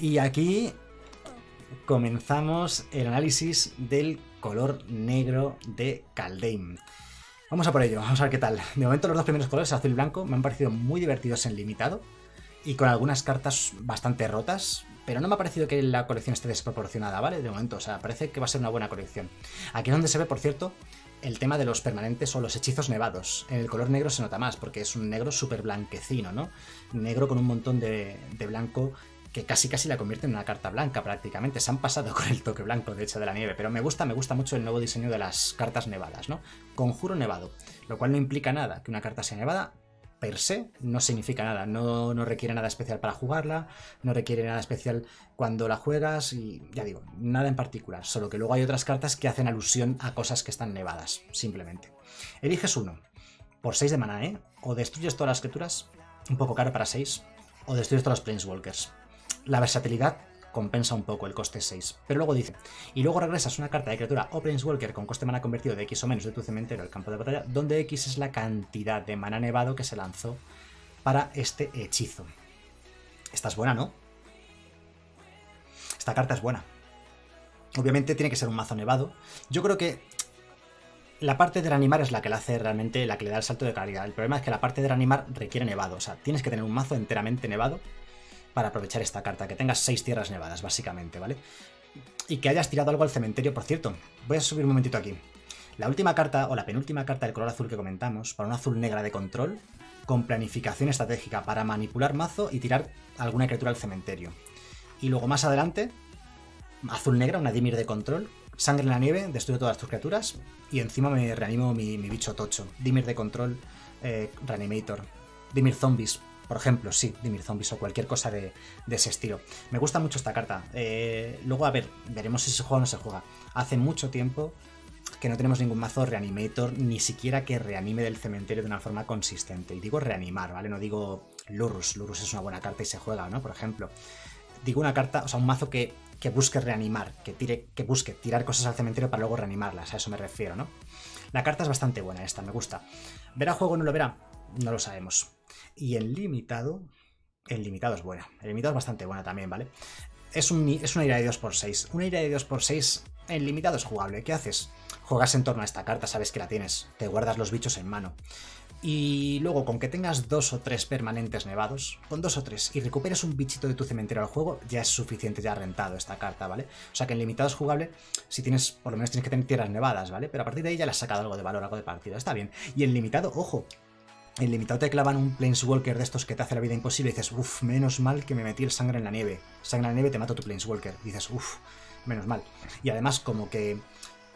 y aquí comenzamos el análisis del color negro de Caldeim. Vamos a por ello, vamos a ver qué tal. De momento los dos primeros colores, azul y blanco, me han parecido muy divertidos en limitado y con algunas cartas bastante rotas, pero no me ha parecido que la colección esté desproporcionada, ¿vale? De momento, o sea, parece que va a ser una buena colección. Aquí es donde se ve, por cierto, el tema de los permanentes o los hechizos nevados. En el color negro se nota más, porque es un negro súper blanquecino, ¿no? Negro con un montón de, de blanco que casi casi la convierte en una carta blanca prácticamente. Se han pasado con el toque blanco, de hecho, de la nieve. Pero me gusta, me gusta mucho el nuevo diseño de las cartas nevadas, ¿no? Conjuro nevado. Lo cual no implica nada. Que una carta sea nevada, per se, no significa nada. No, no requiere nada especial para jugarla. No requiere nada especial cuando la juegas. Y ya digo, nada en particular. Solo que luego hay otras cartas que hacen alusión a cosas que están nevadas, simplemente. Eliges uno. Por 6 de mana, ¿eh? O destruyes todas las criaturas. Un poco caro para 6. O destruyes todos los Planeswalkers la versatilidad compensa un poco el coste 6. Pero luego dice, y luego regresas una carta de criatura o Planeswalker con coste mana convertido de X o menos de tu cementerio al campo de batalla, donde X es la cantidad de mana nevado que se lanzó para este hechizo. Esta es buena, ¿no? Esta carta es buena. Obviamente tiene que ser un mazo nevado. Yo creo que la parte de reanimar es la que le hace realmente, la que le da el salto de calidad. El problema es que la parte de reanimar requiere nevado. O sea, tienes que tener un mazo enteramente nevado para aprovechar esta carta, que tengas seis tierras nevadas, básicamente, ¿vale? Y que hayas tirado algo al cementerio, por cierto. Voy a subir un momentito aquí. La última carta, o la penúltima carta del color azul que comentamos, para un azul negra de control, con planificación estratégica para manipular mazo y tirar alguna criatura al cementerio. Y luego más adelante, azul negra, una Dimir de control, sangre en la nieve, destruyo todas tus criaturas y encima me reanimo mi, bicho tocho. Dimir de control, eh, Reanimator, Dimir Zombies, por ejemplo, sí, Dimir Zombies o cualquier cosa de, ese estilo. Me gusta mucho esta carta. Eh, luego, a ver, veremos si se juega o no se juega. Hace mucho tiempo que no tenemos ningún mazo Reanimator, ni siquiera que reanime del cementerio de una forma consistente. Y digo reanimar, ¿vale? No digo Lurus. Lurus es una buena carta y se juega, ¿no? Por ejemplo. Digo una carta, o sea, un mazo que, que busque reanimar, que, tire, que busque tirar cosas al cementerio para luego reanimarlas, a eso me refiero, ¿no? La carta es bastante buena esta, me gusta. ¿Verá juego o no lo verá? No lo sabemos. Y en limitado, en limitado es buena. En limitado es bastante buena también, ¿vale? Es, un, es una ira de 2x6. Una ira de 2x6 en limitado es jugable. ¿Qué haces? Juegas en torno a esta carta, sabes que la tienes. Te guardas los bichos en mano. Y luego, con que tengas dos o tres permanentes nevados, con dos o tres, y recuperes un bichito de tu cementerio al juego, ya es suficiente, ya rentado esta carta, ¿vale? O sea que en limitado es jugable si tienes, por lo menos tienes que tener tierras nevadas, ¿vale? Pero a partir de ahí ya le has sacado algo de valor, algo de partido, está bien. Y en limitado, ojo, en limitado te clavan un Planeswalker de estos que te hace la vida imposible y dices, uff, menos mal que me metí el sangre en la nieve. Sangre en la nieve te mato tu Planeswalker. Dices, uff, menos mal. Y además, como que.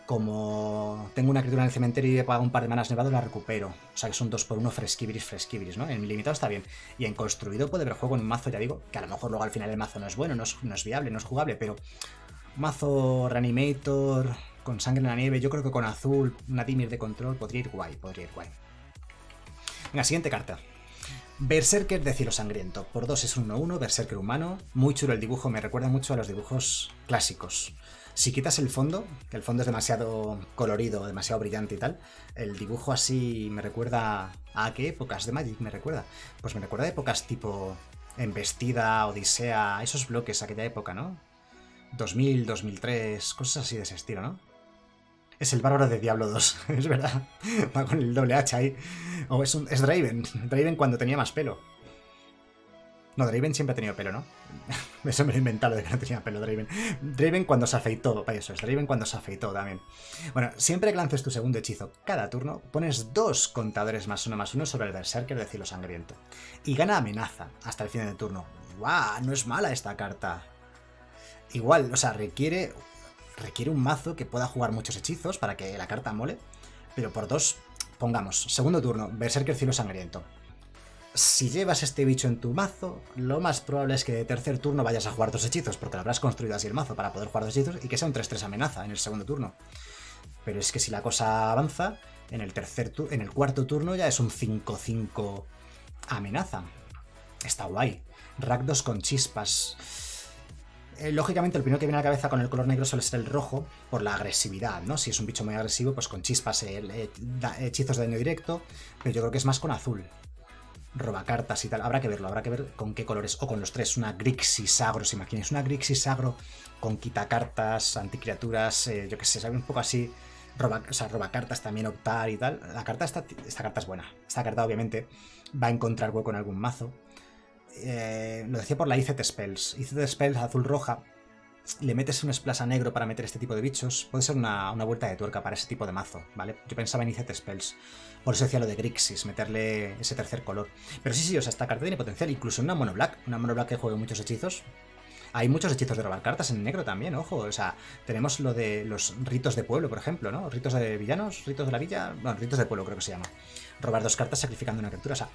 Como tengo una criatura en el cementerio y he pagado un par de manas nevados, la recupero. O sea que son dos por uno fresquibiris, fresquibiris, ¿no? En limitado está bien. Y en construido puede haber juego en un mazo, ya digo, que a lo mejor luego al final el mazo no es bueno, no es, no es viable, no es jugable, pero. Mazo Reanimator con sangre en la nieve, yo creo que con azul, una Dimir de control, podría ir guay, podría ir guay. Venga, siguiente carta. Berserker de cielo sangriento. Por dos es un 1-1, Berserker humano. Muy chulo el dibujo, me recuerda mucho a los dibujos clásicos. Si quitas el fondo, que el fondo es demasiado colorido, demasiado brillante y tal, el dibujo así me recuerda a qué épocas de Magic me recuerda. Pues me recuerda a épocas tipo Embestida, Odisea, esos bloques, aquella época, ¿no? 2000, 2003, cosas así de ese estilo, ¿no? Es el bárbaro de Diablo 2, es verdad. Va con el doble hacha ahí. O es, un, es Draven. Draven cuando tenía más pelo. No, Draven siempre ha tenido pelo, ¿no? Eso me lo he inventado de que no tenía pelo Draven. Draven cuando se afeitó, para eso es, Draven cuando se afeitó también. Bueno, siempre que lances tu segundo hechizo cada turno, pones dos contadores más uno más uno sobre el Berserker de Cielo Sangriento. Y gana amenaza hasta el fin del turno. ¡Guau! No es mala esta carta. Igual, o sea, requiere requiere un mazo que pueda jugar muchos hechizos para que la carta mole. Pero por dos, pongamos, segundo turno, Berserker Cielo Sangriento. Si llevas este bicho en tu mazo, lo más probable es que de tercer turno vayas a jugar dos hechizos, porque lo habrás construido así el mazo para poder jugar dos hechizos y que sea un 3-3 amenaza en el segundo turno. Pero es que si la cosa avanza, en el, tercer en el cuarto turno ya es un 5-5 amenaza. Está guay. Rakdos con chispas. Eh, lógicamente, el primero que viene a la cabeza con el color negro suele ser el rojo, por la agresividad, ¿no? Si es un bicho muy agresivo, pues con chispas, hechizos de daño directo, pero yo creo que es más con azul. roba cartas y tal. Habrá que verlo, habrá que ver con qué colores. O con los tres. Una Grixis Agro, si imagináis. Una Grixis Agro con quitacartas, anticriaturas, eh, yo que sé, sabe un poco así. Roba, o sea, roba cartas también, optar y tal. La carta esta, esta carta es buena. Esta carta, obviamente, va a encontrar hueco en algún mazo. Eh, lo decía por la IZ Spells. IZ Spells azul-roja. Le metes un splash negro para meter este tipo de bichos. Puede ser una, una, vuelta de tuerca para ese tipo de mazo, ¿vale? Yo pensaba en IZ Spells. Por eso decía lo de Grixis, meterle ese tercer color. Pero sí, sí, o sea, esta carta tiene potencial. Incluso una mono black. Una mono black que juegue muchos hechizos. Hay muchos hechizos de robar cartas en negro también, ojo. O sea, tenemos lo de los ritos de pueblo, por ejemplo, ¿no? Ritos de villanos, ritos de la villa. Bueno, ritos de pueblo creo que se llama. Robar dos cartas sacrificando una criatura. O sea,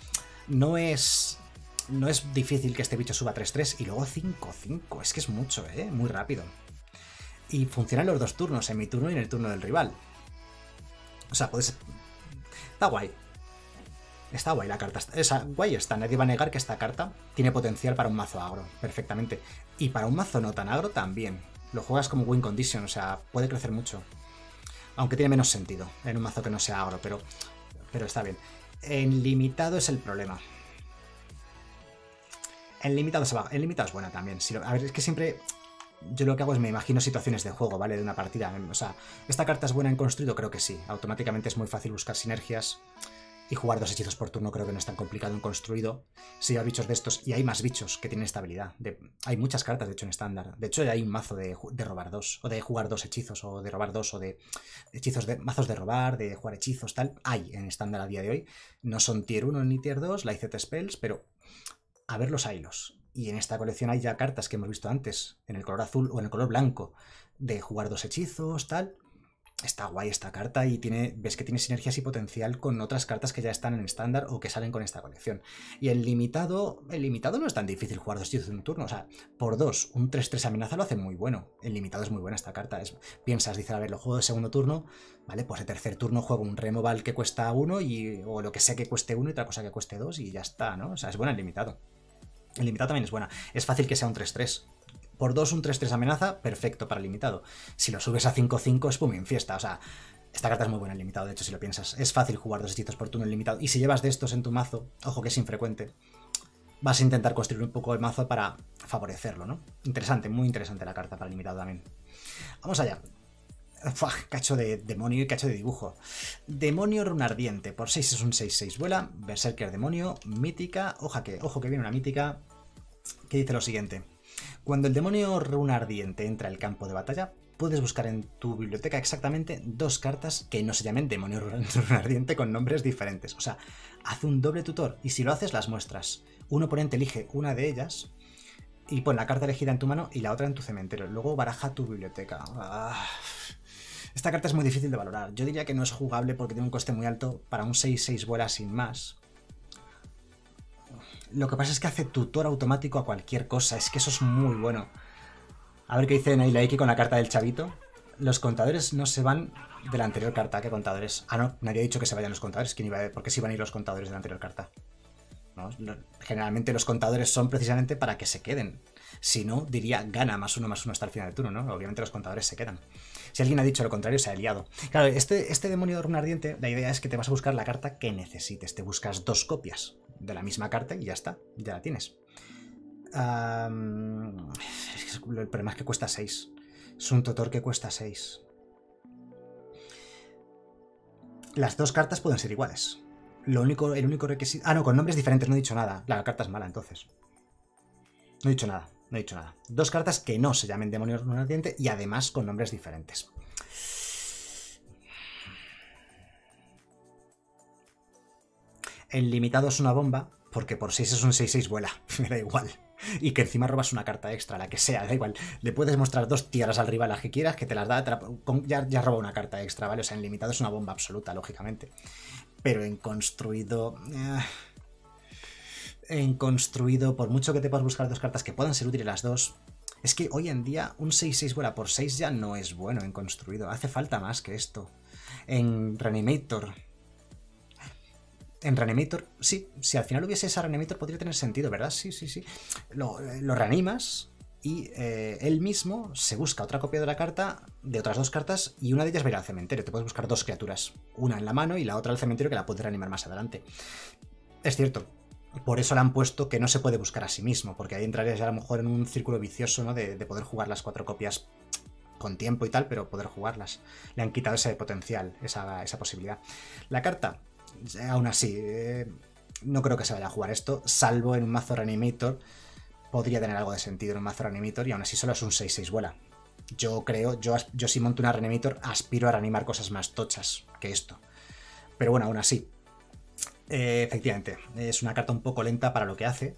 no es no es difícil que este bicho suba 3-3 y luego 5-5. Es que es mucho, ¿eh? Muy rápido. Y funcionan los dos turnos, en mi turno y en el turno del rival. O sea, puedes... Está guay. Está guay la carta. Esa, guay está. Nadie va a negar que esta carta tiene potencial para un mazo agro. Perfectamente. Y para un mazo no tan agro también. Lo juegas como win condition, o sea, puede crecer mucho. Aunque tiene menos sentido en un mazo que no sea agro, pero, pero está bien. En limitado es el problema. En limitado. En es buena también. a ver, es que siempre. Yo lo que hago es me imagino situaciones de juego, ¿vale? De una partida. O sea, ¿esta carta es buena en construido? Creo que sí. Automáticamente es muy fácil buscar sinergias. Y jugar dos hechizos por turno creo que no es tan complicado en construido. Si hay bichos de estos, y hay más bichos que tienen esta habilidad. hay muchas cartas, de hecho, en estándar. De hecho, hay un mazo de, robar dos, o de jugar dos hechizos, o de robar dos, o de hechizos de mazos de robar, de jugar hechizos, tal. Hay en estándar a día de hoy. No son tier 1 ni tier 2, la IZ Spells, pero a ver los hilos. Y en esta colección hay ya cartas que hemos visto antes, en el color azul o en el color blanco, de jugar dos hechizos, tal. Está guay esta carta y tiene, ves que tiene sinergias y potencial con otras cartas que ya están en estándar o que salen con esta colección. Y el limitado, el limitado no es tan difícil jugar dos hechizos en un turno. O sea, por dos, un 3-3 amenaza lo hace muy bueno. El limitado es muy buena esta carta. Es, piensas, dices, a ver, lo juego de segundo turno, ¿vale? Pues de tercer turno juego un removal que cuesta uno y, o lo que sea que cueste uno y otra cosa que cueste dos y ya está, ¿no? O sea, es buena el limitado. El limitado también es buena. Es fácil que sea un 3-3. Por 2, un 3-3 amenaza, perfecto para limitado. Si lo subes a 5-5, es pum, en fiesta. O sea, esta carta es muy buena en limitado, de hecho, si lo piensas. Es fácil jugar dos hechizos por turno en limitado. Y si llevas de estos en tu mazo, ojo que es infrecuente, vas a intentar construir un poco el mazo para favorecerlo, ¿no? Interesante, muy interesante la carta para limitado también. Vamos allá. Cacho de demonio y cacho de dibujo. Demonio runardiente. Por 6 es un 6-6. Vuela. Berserker demonio. Mítica. Ojo que, ojo que viene una mítica. Que dice lo siguiente. Cuando el demonio runardiente entra al campo de batalla, puedes buscar en tu biblioteca exactamente dos cartas que no se llamen demonio runardiente con nombres diferentes. O sea, haz un doble tutor y si lo haces las muestras. Un oponente elige una de ellas y pon la carta elegida en tu mano y la otra en tu cementerio. Luego baraja tu biblioteca. Ah. Esta carta es muy difícil de valorar. Yo diría que no es jugable porque tiene un coste muy alto para un 6-6 vuela sin más. Lo que pasa es que hace tutor automático a cualquier cosa. Es que eso es muy bueno. A ver qué dice Nailaiki con la carta del chavito. Los contadores no se van de la anterior carta. ¿Qué contadores? Ah, no, nadie ha dicho que se vayan los contadores. ¿Quién iba a... ¿Por qué se iban a ir los contadores de la anterior carta? Generalmente los contadores son precisamente para que se queden. Si no, diría gana más uno más uno hasta el final del turno, ¿no? Obviamente los contadores se quedan. Si alguien ha dicho lo contrario, se ha liado. Claro, este, este demonio de runa ardiente, la idea es que te vas a buscar la carta que necesites. Te buscas dos copias de la misma carta y ya está, ya la tienes. el problema es que cuesta 6. Es un tutor que cuesta 6. Las dos cartas pueden ser iguales. Lo único, el único requisito. Ah, no, con nombres diferentes, no he dicho nada. La carta es mala, entonces. No he dicho nada, no he dicho nada. Dos cartas que no se llamen Demonio Ardiente y además con nombres diferentes. El limitado es una bomba, porque por 6 es un 6-6 vuela, me da igual. Y que encima robas una carta extra, la que sea, da igual. Le puedes mostrar dos tierras al rival, las que quieras, que te las da, ya, ya roba una carta extra, ¿vale? O sea, en limitado es una bomba absoluta, lógicamente. Pero en construido... Eh, en construido, por mucho que te puedas buscar dos cartas que puedan ser útiles las dos, es que hoy en día un 6-6 vuela por 6 ya no es bueno en construido. Hace falta más que esto. En Reanimator. En Reanimator, sí, si al final hubiese esa Reanimator podría tener sentido, ¿verdad? Sí, sí, sí. Lo, reanimas y eh, él mismo se busca otra copia de la carta, de otras dos cartas, y una de ellas va a ir al cementerio. Te puedes buscar dos criaturas, una en la mano y la otra al cementerio que la puedes reanimar más adelante. Es cierto, por eso le han puesto que no se puede buscar a sí mismo, porque ahí entrarías a lo mejor en un círculo vicioso, ¿no? De, poder jugar las cuatro copias con tiempo y tal, pero poder jugarlas. Le han quitado ese potencial, esa, posibilidad. La carta, aún así, eh, no creo que se vaya a jugar esto, salvo en un mazo Reanimator. Podría tener algo de sentido en un mazo Reanimator y aún así solo es un 6-6 vuela. Yo creo, yo, yo si monto una Reanimator aspiro a reanimar cosas más tochas que esto. Pero bueno, aún así, eh, efectivamente, es una carta un poco lenta para lo que hace.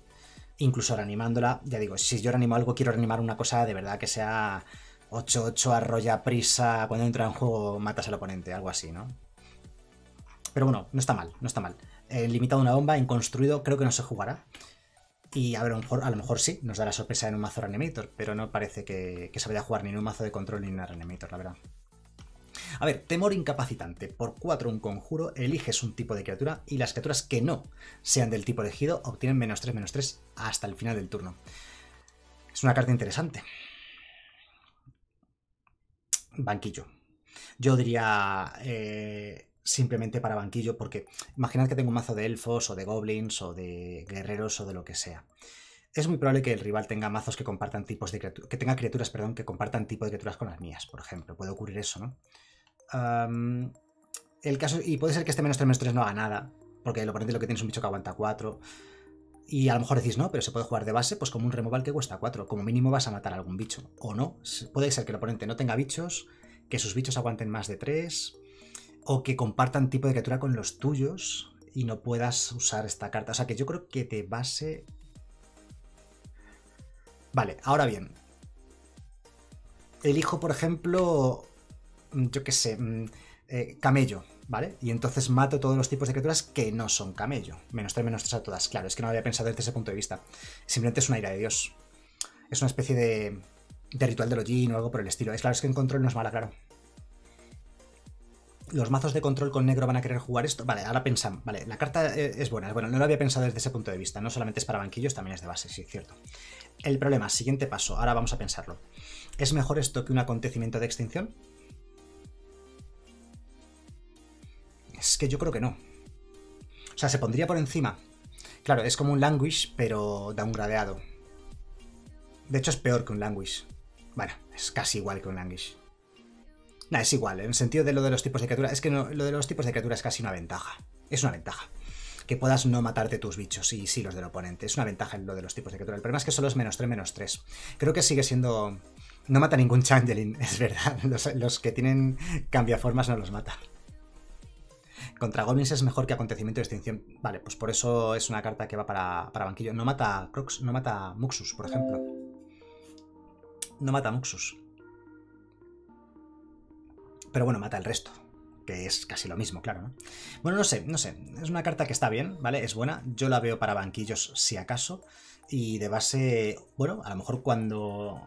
Incluso reanimándola, ya digo, si yo reanimo algo, quiero reanimar una cosa de verdad que sea 8-8, arrolla prisa, cuando entra en juego matas al oponente, algo así, ¿no? Pero bueno, no está mal, no está mal. Eh, limitado una bomba, inconstruido, creo que no se jugará. Y a ver, a lo mejor, a lo mejor sí, nos da la sorpresa en un mazo Reanimator, pero no parece que, que se vaya a jugar ni en un mazo de control ni en una Reanimator, la verdad. A ver, temor incapacitante. Por 4 un conjuro, eliges un tipo de criatura y las criaturas que no sean del tipo elegido obtienen menos 3, menos 3 hasta el final del turno. Es una carta interesante. Banquillo. Yo diría eh, simplemente para banquillo, porque imaginad que tengo un mazo de elfos o de goblins o de guerreros o de lo que sea. Es muy probable que el rival tenga mazos que compartan tipos de criaturas, que tenga criaturas, perdón, que compartan tipo de criaturas con las mías, por ejemplo. Puede ocurrir eso, ¿no? El caso, y puede ser que este menos 3 menos 3 no haga nada, porque el oponente lo que tiene es un bicho que aguanta 4. Y a lo mejor decís, no, pero se puede jugar de base, pues como un removal que cuesta 4. Como mínimo vas a matar a algún bicho. O no. Puede ser que el oponente no tenga bichos, que sus bichos aguanten más de 3, o que compartan tipo de criatura con los tuyos y no puedas usar esta carta. O sea que yo creo que de base. Vale, ahora bien. Elijo, por ejemplo, yo qué sé, mm, eh, camello, ¿vale? Y entonces mato todos los tipos de criaturas que no son camello. Menos 3, menos 3 a todas. Claro, es que no había pensado desde ese punto de vista. Simplemente es una ira de Dios. Es una especie de, de ritual de Login o algo por el estilo. Es claro, es que en control no es mala, claro. Los mazos de control con negro van a querer jugar esto. Vale, ahora pensamos. Vale, la carta eh, es buena. Bueno, no lo había pensado desde ese punto de vista. No solamente es para banquillos, también es de base, sí, cierto. El problema, siguiente paso. Ahora vamos a pensarlo. ¿Es mejor esto que un acontecimiento de extinción? Es que yo creo que no. O sea, se pondría por encima. Claro, es como un language, pero downgradeado. De hecho, es peor que un language. Bueno, es casi igual que un language. Nah, es igual, en el sentido de lo de los tipos de criaturas. Es que lo de los tipos de criatura es casi una ventaja. Es una ventaja. Que puedas no matarte tus bichos y sí los del oponente. Es una ventaja en lo de los tipos de criatura. El problema es que solo es menos 3, menos 3. Creo que sigue siendo. No mata ningún Changeling, es verdad. Los, los que tienen cambiaformas no los mata. Contra goblins es mejor que acontecimiento de extinción. Vale, pues por eso es una carta que va para, banquillo. No mata Crocs, no mata Muxus, por ejemplo. No mata Muxus. Pero bueno, mata el resto. Que es casi lo mismo, claro, ¿no? Bueno, no sé, no sé. Es una carta que está bien, ¿vale? Es buena. Yo la veo para banquillos si acaso. Y de base, bueno, a lo mejor cuando...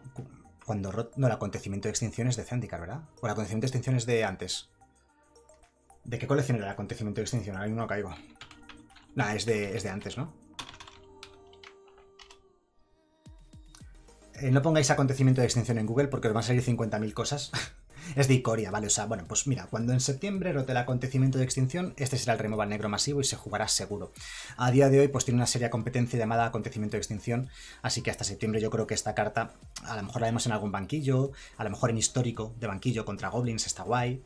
Cuando... No, el acontecimiento de extinción es de Zendikar, ¿verdad? O el acontecimiento de extinción es de antes. ¿De qué colección era el acontecimiento de extinción? No caigo. Nah, es de, es de antes, ¿no? Eh, no pongáis acontecimiento de extinción en Google porque os van a salir 50.000 cosas. Es de Icoria, ¿vale? O sea, bueno, pues mira, cuando en septiembre rote el acontecimiento de extinción, este será el removal negro masivo y se jugará seguro. A día de hoy, pues tiene una seria competencia llamada acontecimiento de extinción, así que hasta septiembre yo creo que esta carta a lo mejor la vemos en algún banquillo, a lo mejor en histórico de banquillo contra goblins está guay,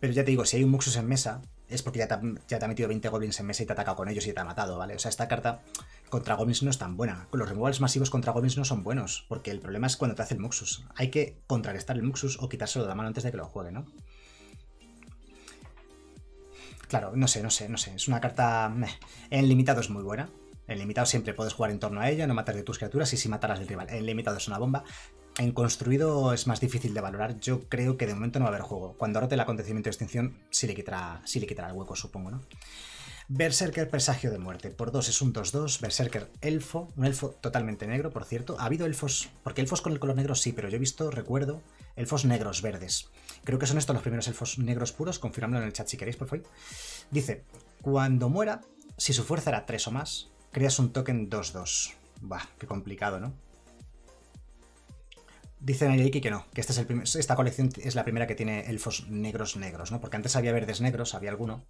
pero ya te digo, si hay un Muxus en mesa, es porque ya te, ya te ha metido 20 goblins en mesa y te ha atacado con ellos y te ha matado, ¿vale? O sea, esta carta contra goblins no es tan buena. Los removals masivos contra goblins no son buenos, porque el problema es cuando te hace el Muxus. Hay que contrarrestar el Muxus o quitárselo de la mano antes de que lo juegue, ¿no? Claro, no sé, no sé, no sé. Es una carta... En limitado es muy buena. En limitado siempre puedes jugar en torno a ella, no matar de tus criaturas y si matarás del rival. En limitado es una bomba. En construido es más difícil de valorar. Yo creo que de momento no va a haber juego. Cuando rote el acontecimiento de extinción, sí le quitará, sí le quitará el hueco, supongo, ¿no? Berserker Presagio de Muerte. Por 2 es un 2-2. Berserker Elfo. Un elfo totalmente negro, por cierto. Ha habido elfos. Porque elfos con el color negro sí, pero yo he visto, recuerdo, elfos negros verdes. Creo que son estos los primeros elfos negros puros. Confirmadlo en el chat si queréis, por favor. Dice: Cuando muera, si su fuerza era 3 o más, creas un token 2-2. Bah, qué complicado, ¿no? Dice Nayariki que no, que este es esta colección es la primera que tiene elfos negros negros, ¿no? Porque antes había verdes negros, había alguno,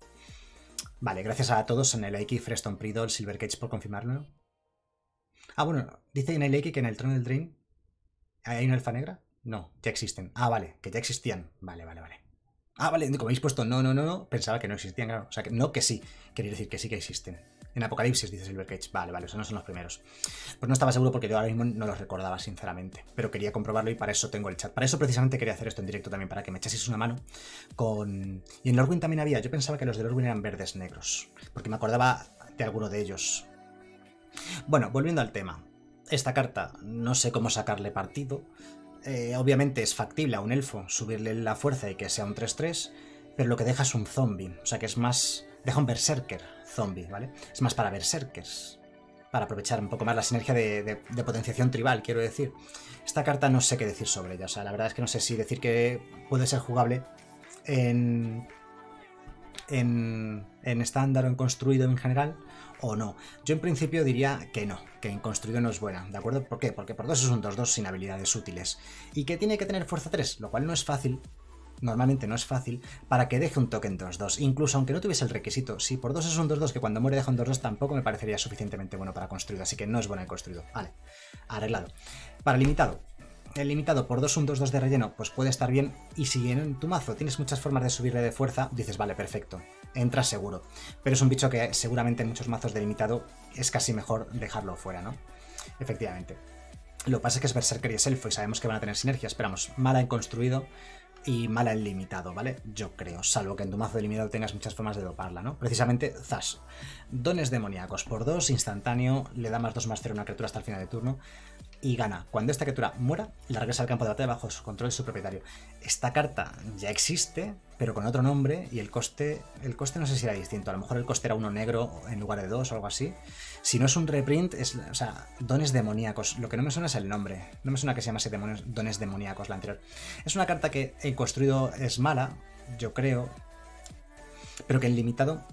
Vale, gracias a todos en el X, Freston Pridol, Silver Cage por confirmarlo. Ah, bueno, dice en el X que en el trono del Drain hay una elfa negra. No, ya existen. Ah, vale, que ya existían. Vale, vale, vale. Ah, vale, como habéis puesto no, no, no, no, pensaba que no existían, claro. O sea, que no que sí. Quería decir que sí que existen. En Apocalipsis, dice Silver Cage. Vale, vale, esos no son los primeros. Pues no estaba seguro porque yo ahora mismo no los recordaba, sinceramente. Pero quería comprobarlo y para eso tengo el chat. Para eso precisamente quería hacer esto en directo también, para que me echaseis una mano con... Y en Lorwyn también había. Yo pensaba que los de Lorwyn eran verdes negros. Porque me acordaba de alguno de ellos. Bueno, volviendo al tema. Esta carta, no sé cómo sacarle partido. Eh, obviamente es factible a un elfo subirle la fuerza y que sea un 3-3, pero lo que deja es un zombie. O sea que es más... Deja un berserker zombie, ¿vale? Es más para berserkers. Para aprovechar un poco más la sinergia de, potenciación tribal, quiero decir. Esta carta no sé qué decir sobre ella. O sea, la verdad es que no sé si decir que puede ser jugable en en, en estándar o en construido en general o no. Yo en principio diría que no, que en construido no es buena, ¿de acuerdo? ¿Por qué? Porque por dos es un 2-2 sin habilidades útiles. Y que tiene que tener fuerza 3, lo cual no es fácil, normalmente no es fácil, para que deje un token 2-2. Incluso aunque no tuviese el requisito, si por 2 es un 2-2 que cuando muere deja un 2-2 tampoco me parecería suficientemente bueno para construido, así que no es buena en construido. Vale, arreglado. Para limitado, el limitado por 2 un 2-2 de relleno, pues puede estar bien. Y si en tu mazo tienes muchas formas de subirle de fuerza, dices, vale, perfecto, entra seguro. Pero es un bicho que seguramente en muchos mazos de limitado es casi mejor dejarlo fuera, ¿no? Efectivamente. Lo que pasa es que es Berserker y es Elfo y sabemos que van a tener sinergias. Esperamos, mala en construido y mala en limitado, ¿vale? Yo creo, salvo que en tu mazo de limitado tengas muchas formas de doparla, ¿no? Precisamente Zas. Dones demoníacos por 2, instantáneo, le da más 2 más 0 a una criatura hasta el final de turno y gana. Cuando esta criatura muera, la regresa al campo de batalla bajo su control de su propietario. Esta carta ya existe, pero con otro nombre, y el coste, el coste no sé si era distinto. A lo mejor el coste era uno negro en lugar de dos o algo así. Si no es un reprint, es, o sea, dones demoníacos. Lo que no me suena es el nombre. No me suena que se llamase demonios, dones demoníacos la anterior. Es una carta que en construido es mala, yo creo, pero que en limitado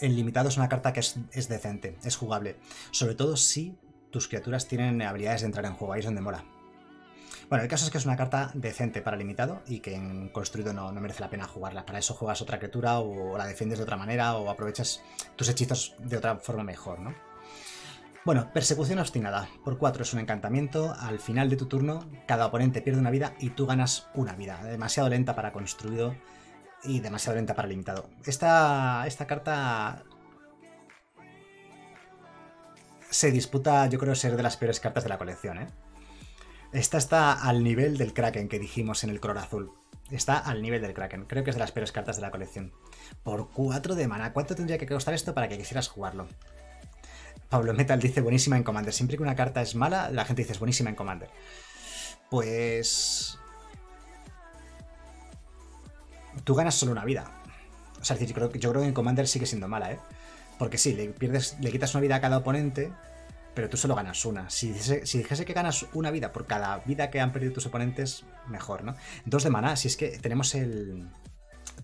en limitado es una carta que es, es, decente, es jugable. Sobre todo si tus criaturas tienen habilidades de entrar en juego, ahí es donde mola. Bueno, el caso es que es una carta decente para limitado y que en construido no, merece la pena jugarla. Para eso juegas otra criatura o la defiendes de otra manera o aprovechas tus hechizos de otra forma mejor, ¿no? Bueno, persecución obstinada. Por 4 es un encantamiento. Al final de tu turno, cada oponente pierde una vida y tú ganas una vida. Demasiado lenta para construido y demasiado lenta para limitado. Esta, esta carta se disputa, yo creo, ser de las peores cartas de la colección, ¿eh? Esta está al nivel del Kraken que dijimos en el color azul. Está al nivel del Kraken. Creo que es de las peores cartas de la colección. Por 4 de mana. ¿Cuánto tendría que costar esto para que quisieras jugarlo? Pablo Metal dice buenísima en Commander. Siempre que una carta es mala, la gente dice es buenísima en Commander. Pues... Tú ganas solo una vida. O sea, yo creo, yo creo que en Commander sigue siendo mala, ¿eh? Porque sí, le, pierdes, le quitas una vida a cada oponente, pero tú solo ganas una. Si dijese, que ganas una vida por cada vida que han perdido tus oponentes, mejor, ¿no? Dos de maná, si es que tenemos el.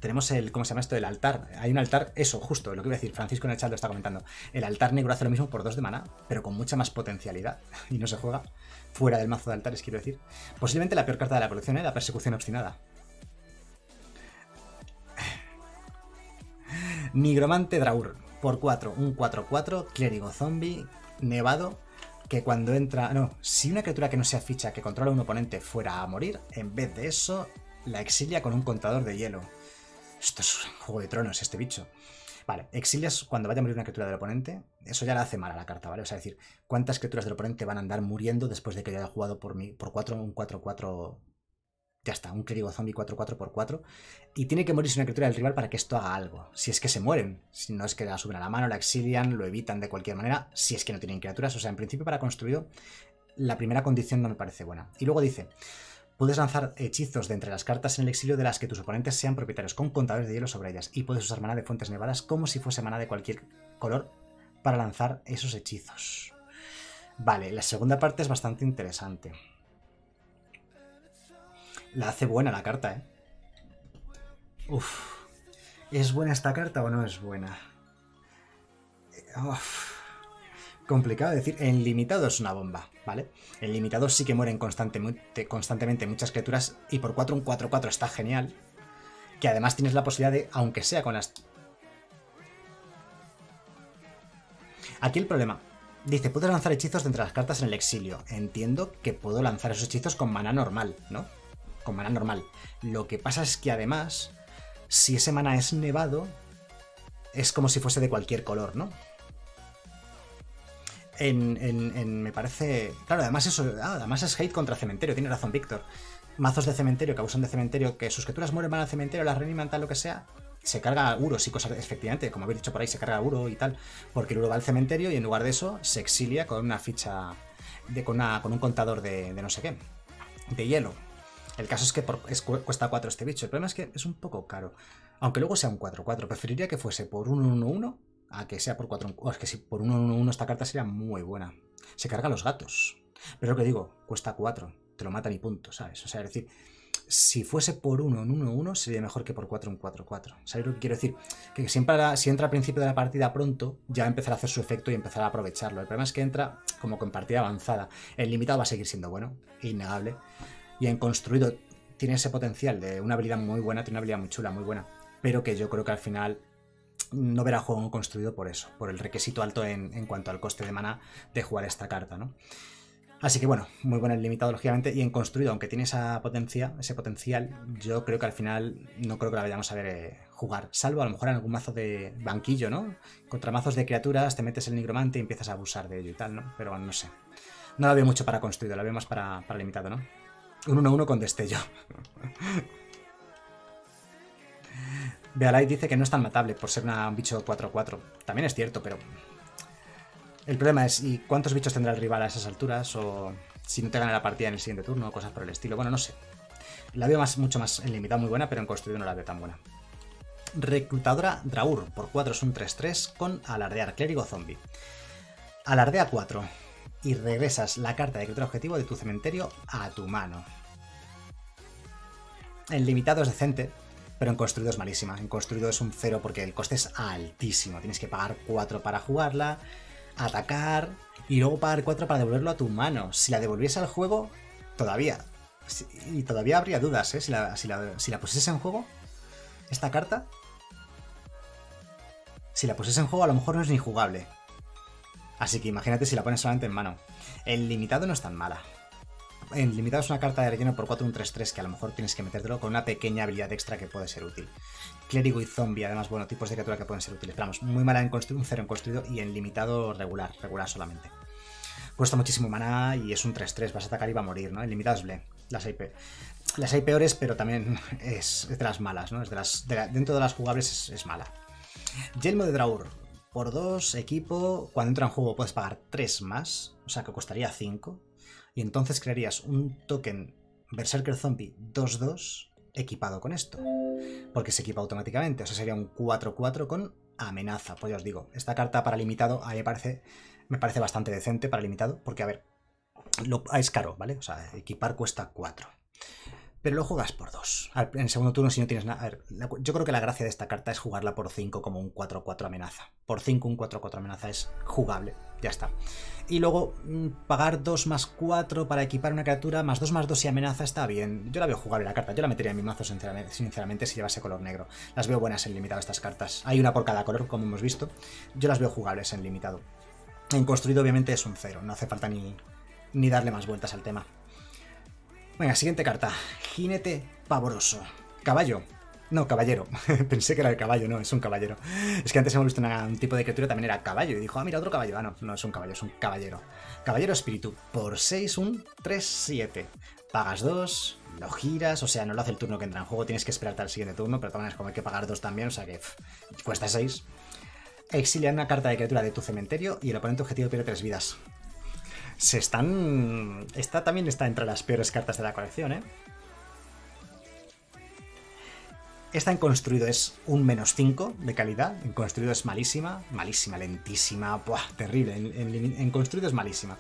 Tenemos el. ¿Cómo se llama esto? El altar. Hay un altar, eso, justo, lo que iba a decir. Francisco en el chat lo está comentando. El altar negro hace lo mismo por dos de maná, pero con mucha más potencialidad. Y no se juega fuera del mazo de altares, quiero decir. Posiblemente la peor carta de la colección, ¿eh? La persecución obstinada. Nigromante Draur por 4, un 4-4, clérigo zombie, nevado, que cuando entra... No, si una criatura que no sea ficha que controla a un oponente fuera a morir, en vez de eso, la exilia con un contador de hielo. Esto es un juego de tronos, este bicho. Vale, exilias cuando vaya a morir una criatura del oponente. Eso ya le hace mal a la carta, ¿vale? O sea, decir, ¿cuántas criaturas del oponente van a andar muriendo después de que haya jugado por, mí, por 4, un 4-4 ya está, un clérigo zombie 4-4x4. Y tiene que morirse una criatura del rival para que esto haga algo. Si es que se mueren. Si no es que la suben a la mano, la exilian, lo evitan de cualquier manera. Si es que no tienen criaturas. O sea, en principio para construido, la primera condición no me parece buena. Y luego dice. Puedes lanzar hechizos de entre las cartas en el exilio de las que tus oponentes sean propietarios, con contadores de hielo sobre ellas. Y puedes usar mana de fuentes nevadas como si fuese mana de cualquier color para lanzar esos hechizos. Vale, la segunda parte es bastante interesante. La hace buena la carta, ¿eh? Uf. ¿Es buena esta carta o no es buena? Uf. Complicado decir. En limitado es una bomba, ¿vale? En limitado sí que mueren constantemente, constantemente muchas criaturas y por 4 un 4-4 está genial. Que además tienes la posibilidad de, aunque sea con las Aquí el problema. Dice, puedes lanzar hechizos de entre las cartas en el exilio. Entiendo que puedo lanzar esos hechizos con mana normal, ¿no? Con mana normal. Lo que pasa es que además, si ese mana es nevado, es como si fuese de cualquier color, ¿no? En, me parece. Claro, además eso. Ah, además es hate contra cementerio, tiene razón Víctor. Mazos de cementerio que abusan de cementerio, que sus criaturas mueren van al cementerio, las reaniman, tal, lo que sea. Se carga uros y cosas, efectivamente, como habéis dicho por ahí, se carga uro y tal. Porque el uro va al cementerio y en lugar de eso se exilia con una ficha. De, con, con un contador de, no sé qué. De hielo. El caso es que cuesta 4 este bicho. El problema es que es un poco caro. Aunque luego sea un 4-4. Preferiría que fuese por un 1-1 a que sea por 4 Es que si por 1 1 1 esta carta sería muy buena. Se carga los gatos. Pero lo que digo, cuesta 4. Te lo matan y punto, ¿sabes? O sea, es decir, si fuese por 1 en 1 1 sería mejor que por 4 en 4 4. ¿Sabes lo que quiero decir? Que siempre si entra al principio de la partida pronto, ya va a a hacer su efecto y empezar a aprovecharlo. El problema es que entra como con partida avanzada. El limitado va a seguir siendo bueno, innegable. Y en construido tiene ese potencial de una habilidad muy buena, tiene una habilidad muy chula, muy buena. Pero que yo creo que al final no verá juego construido por eso, por el requisito alto en, cuanto al coste de mana de jugar esta carta, ¿no? Así que bueno, muy bueno el limitado, lógicamente, y en construido, aunque tiene esa potencia, ese potencial, yo creo que al final no creo que la vayamos a ver eh, jugar, salvo a lo mejor en algún mazo de banquillo, ¿no? Contra mazos de criaturas te metes el nigromante y empiezas a abusar de ello y tal, ¿no? Pero bueno, no sé. No la veo mucho para construido, la veo más para, para limitado, ¿no? Un 1-1 con destello. Bealai dice que no es tan matable por ser un bicho 4-4. También es cierto, pero. El problema es, ¿y cuántos bichos tendrá el rival a esas alturas? O si no te gana la partida en el siguiente turno, o cosas por el estilo. Bueno, no sé. La veo mucho más en limitado muy buena, pero en construido no la veo tan buena. Reclutadora Draur, por 4 es un 3-3 con alardear clérigo zombie. Alardea 4 y regresas la carta de criatura objetivo de tu cementerio a tu mano. En limitado es decente, pero en construido es malísima. En construido es un cero porque el coste es altísimo. Tienes que pagar 4 para jugarla, atacar y luego pagar 4 para devolverlo a tu mano. Si la devolviese al juego, todavía. Y todavía habría dudas, ¿eh? Si la, si la, en juego, esta carta. Si la pusieses en juego, a lo mejor no es ni jugable. Así que imagínate si la pones solamente en mano. El limitado no es tan mala en limitado es una carta de relleno por 4 un 3-3 que a lo mejor tienes que metértelo con una pequeña habilidad extra que puede ser útil. Clérigo y zombie, además, bueno, tipos de criatura que pueden ser útiles. Pero vamos, muy mala en un 0 en construido y en limitado regular, regular solamente. Cuesta muchísimo mana y es un 3-3, vas a atacar y va a morir, ¿no? En limitado es ble, las hay, las hay peores, pero también es, de las malas, ¿no? Es de las, dentro de las jugables es, mala. Yelmo de Draur, por 2, equipo, cuando entra en juego puedes pagar 3 más, o sea que costaría 5 y entonces crearías un token Berserker Zombie 2-2 equipado con esto. Porque se equipa automáticamente. O sea, sería un 4-4 con amenaza. Pues ya os digo, esta carta para limitado a mí me parece, me parece bastante decente para limitado. Porque, a ver, lo, es caro, ¿vale? O sea, equipar cuesta 4 pero lo juegas por 2. En el segundo turno, si no tienes nada. yo creo que la gracia de esta carta es jugarla por 5 como un 4-4 amenaza. Por 5, un 4-4 amenaza es jugable. Ya está. Y luego mm, pagar 2 más 4 para equipar una criatura, más 2 más 2 y amenaza está bien. Yo la veo jugable la carta. Yo la metería en mi mazo, sinceramente, si llevase color negro. Las veo buenas en limitado estas cartas. Hay una por cada color, como hemos visto. Yo las veo jugables en limitado. En construido, obviamente, es un 0. No hace falta ni, ni darle más vueltas al tema. Venga, siguiente carta. Jinete pavoroso. Caballo. No, caballero. Pensé que era el caballo, no, es un caballero. Es que antes hemos visto un tipo de criatura también era caballo. Y dijo, ah, mira, otro caballo. Ah, no, no es un caballo, es un caballero. Caballero espíritu. Por 6, un 3-7. Pagas 2, lo giras, o sea, no lo hace el turno que entra en juego, tienes que esperarte al siguiente turno, pero también es como hay que pagar 2 también, o sea que cuesta 6. Exiliar una carta de criatura de tu cementerio y el oponente objetivo pierde 3 vidas se están... Esta también está entre las peores cartas de la colección, ¿eh? Esta en construido es un menos 5 de calidad. En construido es malísima, malísima, lentísima, buah, terrible. en construido es malísima.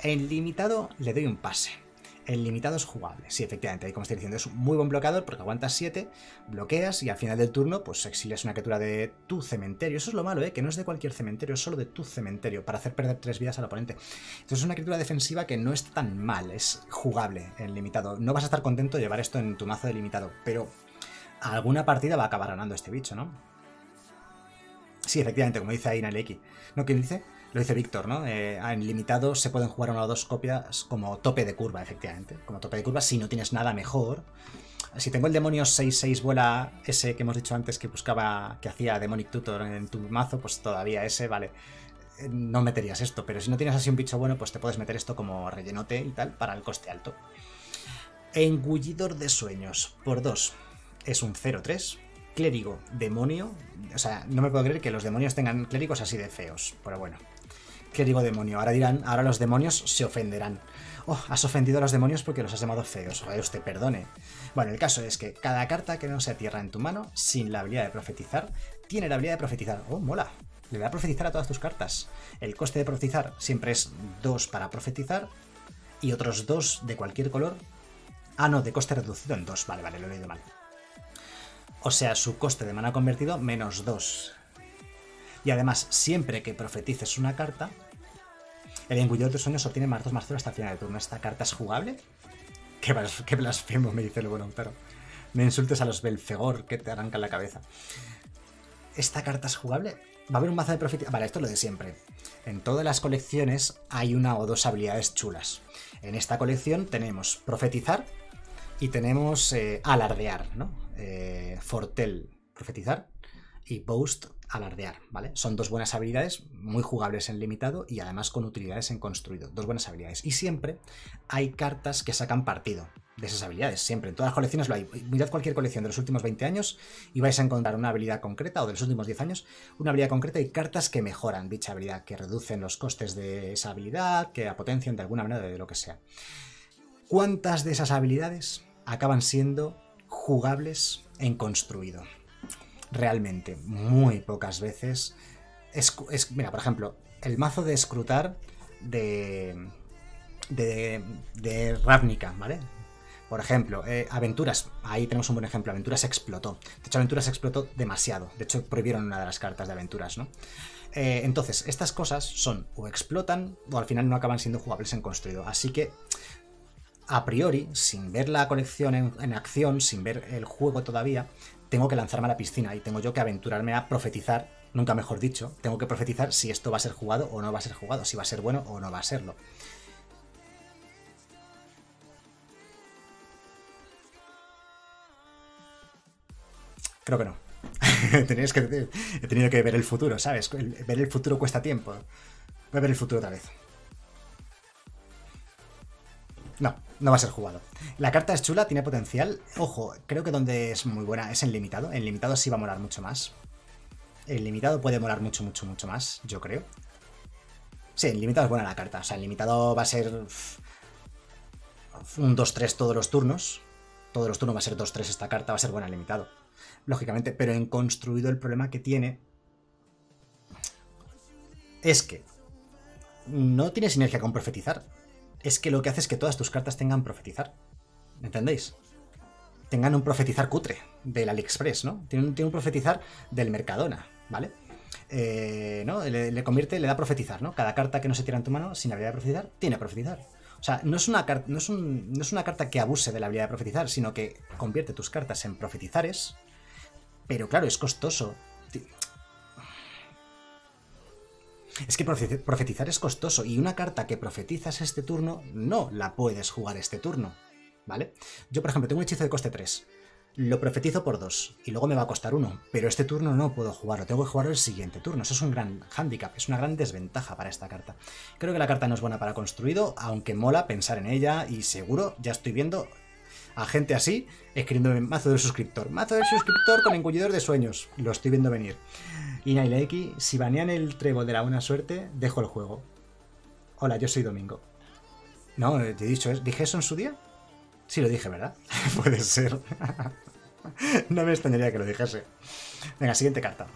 En limitado le doy un pase. El limitado es jugable, sí, efectivamente, ahí como estoy diciendo, es un muy buen bloqueador porque aguantas 7, bloqueas y al final del turno pues exilias una criatura de tu cementerio. Eso es lo malo, ¿eh? que no es de cualquier cementerio, es solo de tu cementerio, para hacer perder 3 vidas al oponente. Entonces es una criatura defensiva que no es tan mal, es jugable en limitado. No vas a estar contento de llevar esto en tu mazo de limitado, pero alguna partida va a acabar ganando este bicho, ¿no? Sí, efectivamente, como dice ahí Naleki. ¿No? ¿Quién dice? Lo dice Víctor, ¿no? Eh, en limitado se pueden jugar una o dos copias como tope de curva, efectivamente. Como tope de curva si no tienes nada mejor. Si tengo el demonio 6-6 vuela ese que hemos dicho antes que buscaba, que hacía Demonic Tutor en tu mazo, pues todavía ese, vale. Eh, no meterías esto, pero si no tienes así un bicho bueno, pues te puedes meter esto como rellenote y tal para el coste alto. Engullidor de sueños, por 2. Es un 0-3. Clérigo, demonio. O sea, no me puedo creer que los demonios tengan clérigos así de feos, pero bueno. Clérigo demonio. Ahora dirán, ahora los demonios se ofenderán. Oh, has ofendido a los demonios porque los has llamado feos. Oye, usted perdone. Bueno, el caso es que cada carta que no se tierra en tu mano, sin la habilidad de profetizar, tiene la habilidad de profetizar. Oh, mola. Le da a profetizar a todas tus cartas. El coste de profetizar siempre es 2 para profetizar y otros 2 de cualquier color. Ah, no, de coste reducido en 2. Vale, vale, lo he leído mal. O sea, su coste de mana convertido menos 2. Y además, siempre que profetices una carta, el engullidor de sueños obtiene más 2 más 0 hasta el final de turno. ¿Esta carta es jugable? Qué, blasfemo, me dice bueno, pero me insultes a los Belfegor que te arrancan la cabeza. ¿Esta carta es jugable? Va a haber un mazo de profetizar. Vale, esto es lo de siempre. En todas las colecciones hay una o dos habilidades chulas. En esta colección tenemos profetizar y tenemos eh, alardear, ¿no? Eh, Fortel, profetizar y Boast, alardear, ¿vale? Son dos buenas habilidades, muy jugables en limitado y además con utilidades en construido. Dos buenas habilidades. Y siempre hay cartas que sacan partido de esas habilidades. Siempre, en todas las colecciones lo hay. Mirad cualquier colección de los últimos 20 años y vais a encontrar una habilidad concreta, o de los últimos 10 años, una habilidad concreta y cartas que mejoran dicha habilidad, que reducen los costes de esa habilidad, que la potencian de alguna manera, de lo que sea. ¿Cuántas de esas habilidades acaban siendo jugables en construido? Realmente muy pocas veces. Es, mira, por ejemplo, el mazo de escrutar de, de, de Ravnica, ¿vale? Por ejemplo, eh, Aventuras, ahí tenemos un buen ejemplo, Aventuras explotó. De hecho, Aventuras explotó demasiado. De hecho, prohibieron una de las cartas de Aventuras, ¿no? Eh, entonces, estas cosas son o explotan o al final no acaban siendo jugables en construido. Así que, a priori, sin ver la colección en acción, sin ver el juego todavía, tengo que lanzarme a la piscina y tengo yo que aventurarme a profetizar, nunca mejor dicho, tengo que profetizar si esto va a ser jugado o no va a ser jugado, si va a ser bueno o no va a serlo. Creo que no. Tenéis que, he tenido que ver el futuro, ¿sabes? Ver el futuro cuesta tiempo. Voy a ver el futuro otra vez. No, no va a ser jugado. La carta es chula, tiene potencial. Ojo, creo que donde es muy buena es en limitado. En limitado sí va a molar mucho más. En limitado puede molar mucho, mucho, mucho más, yo creo. Sí, en limitado es buena la carta. O sea, en limitado va a ser un 2-3 todos los turnos. Todos los turnos va a ser 2-3 esta carta, va a ser buena en limitado. Lógicamente, pero en construido el problema que tiene es que no tiene sinergia con profetizar es que lo que hace es que todas tus cartas tengan profetizar. ¿Entendéis? Tengan un profetizar cutre del AliExpress, ¿no? Tienen, un profetizar del Mercadona, ¿vale? Eh, ¿no? Le, convierte, le da profetizar, ¿no? Cada carta que no se tira en tu mano sin habilidad de profetizar, tiene profetizar. O sea, no es, una no, es no es una carta que abuse de la habilidad de profetizar, sino que convierte tus cartas en profetizares. Pero claro, es costoso. Es que profetizar es costoso y una carta que profetizas este turno no la puedes jugar este turno, ¿vale? Yo, por ejemplo, tengo un hechizo de coste 3. Lo profetizo por 2 y luego me va a costar 1, pero este turno no puedo jugarlo, tengo que jugarlo el siguiente turno. Eso es un gran handicap, es una gran desventaja para esta carta. Creo que la carta no es buena para construido, aunque mola pensar en ella y seguro ya estoy viendo a gente así escribiendo mazo del suscriptor. Mazo del suscriptor con engullidor de sueños. Lo estoy viendo venir. Y Naileiki, si banean el trébol de la buena suerte, dejo el juego. Hola, yo soy Domingo. No, te he dicho, ¿dije eso en su día? Sí lo dije, ¿verdad? Puede ser. no me extrañaría que lo dijese. Venga, siguiente carta.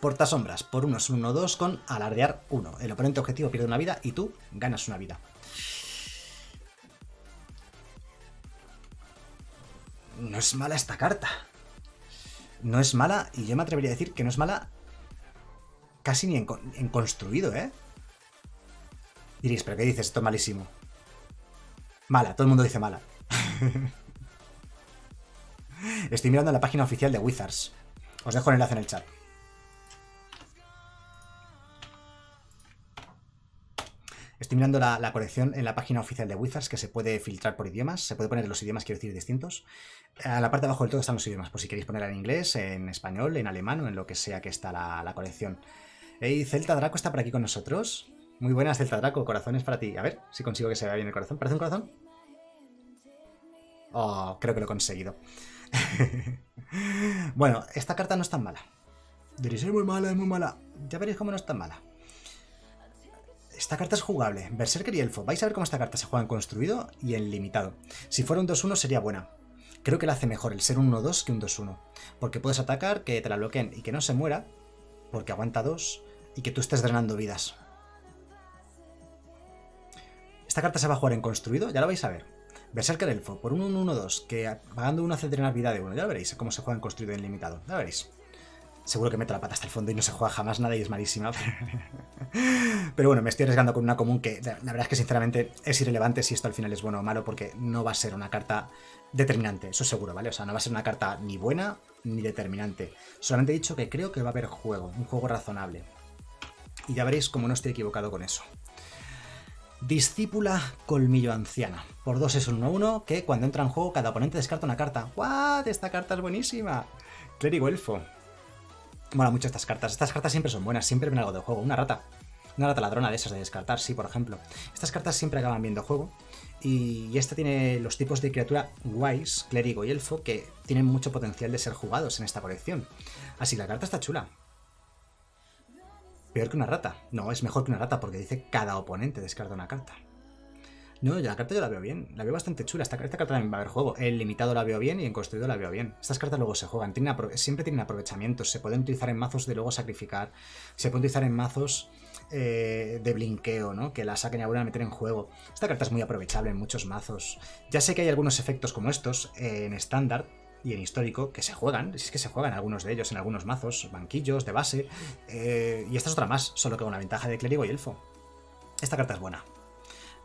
Porta sombras, por uno es 1-2 con alardear 1. El oponente objetivo pierde una vida y tú ganas una vida. no es mala esta carta. No es mala, y yo me atrevería a decir que no es mala casi ni en, construido, ¿eh? Diréis, ¿pero qué dices? Esto es malísimo. Mala, todo el mundo dice mala. Estoy mirando la página oficial de Wizards. Os dejo el enlace en el chat. Estoy mirando la, colección en la página oficial de Wizards que se puede filtrar por idiomas, se puede poner los idiomas, quiero decir, distintos. A la parte de abajo del todo están los idiomas, por si queréis ponerla en inglés, en español, en alemán o en lo que sea que está la, colección. Hey, Celta Draco está por aquí con nosotros. Muy buenas, Celta Draco, corazones para ti. A ver si consigo que se vea bien el corazón. ¿Parece un corazón? Oh, creo que lo he conseguido. bueno, esta carta no es tan mala. Diréis, es muy mala, es muy mala. Ya veréis cómo no es tan mala. Esta carta es jugable. Berserker y Elfo. Vais a ver cómo esta carta se juega en construido y en limitado. Si fuera un 2-1 sería buena. Creo que la hace mejor el ser un 1-2 que un 2-1. Porque puedes atacar, que te la bloqueen y que no se muera, porque aguanta 2, y que tú estés drenando vidas. Esta carta se va a jugar en construido, ya lo vais a ver. Berserker Elfo, por un 1-1-2, que pagando uno hace drenar vida de uno. Ya veréis cómo se juega en construido en limitado. Ya veréis. Seguro que mete la pata hasta el fondo y no se juega jamás nada y es malísima. Pero bueno, me estoy arriesgando con una común que la verdad es que sinceramente es irrelevante si esto al final es bueno o malo porque no va a ser una carta determinante, eso seguro, ¿vale? O sea, no va a ser una carta ni buena ni determinante. Solamente he dicho que creo que va a haber juego, un juego razonable. Y ya veréis cómo no estoy equivocado con eso. Discípula Colmillo Anciana. Por 2 es un 1-1 que cuando entra en juego cada oponente descarta una carta. ¡What! Esta carta es buenísima. Clérigo Elfo. Mola mucho estas cartas. Estas cartas siempre son buenas, siempre ven algo de juego. Una rata. Una rata ladrona de esas de descartar, sí, por ejemplo. Estas cartas siempre acaban viendo juego. Y esta tiene los tipos de criatura guays, clérigo y elfo, que tienen mucho potencial de ser jugados en esta colección. Así la carta está chula. Peor que una rata. No, es mejor que una rata porque dice cada oponente descarta una carta. No, la carta yo la veo bien. La veo bastante chula. Esta, carta también va a haber juego. En limitado la veo bien y en construido la veo bien. Estas cartas luego se juegan. siempre tienen aprovechamientos. Se pueden utilizar en mazos de luego sacrificar. Se pueden utilizar en mazos eh, de blinqueo, ¿no? Que la saquen y vuelvan a meter en juego. Esta carta es muy aprovechable en muchos mazos. Ya sé que hay algunos efectos como estos en estándar y en histórico que se juegan. Es que se juegan algunos de ellos en algunos mazos, banquillos, de base. Eh, y esta es otra más, solo que con la ventaja de clérigo y elfo. Esta carta es buena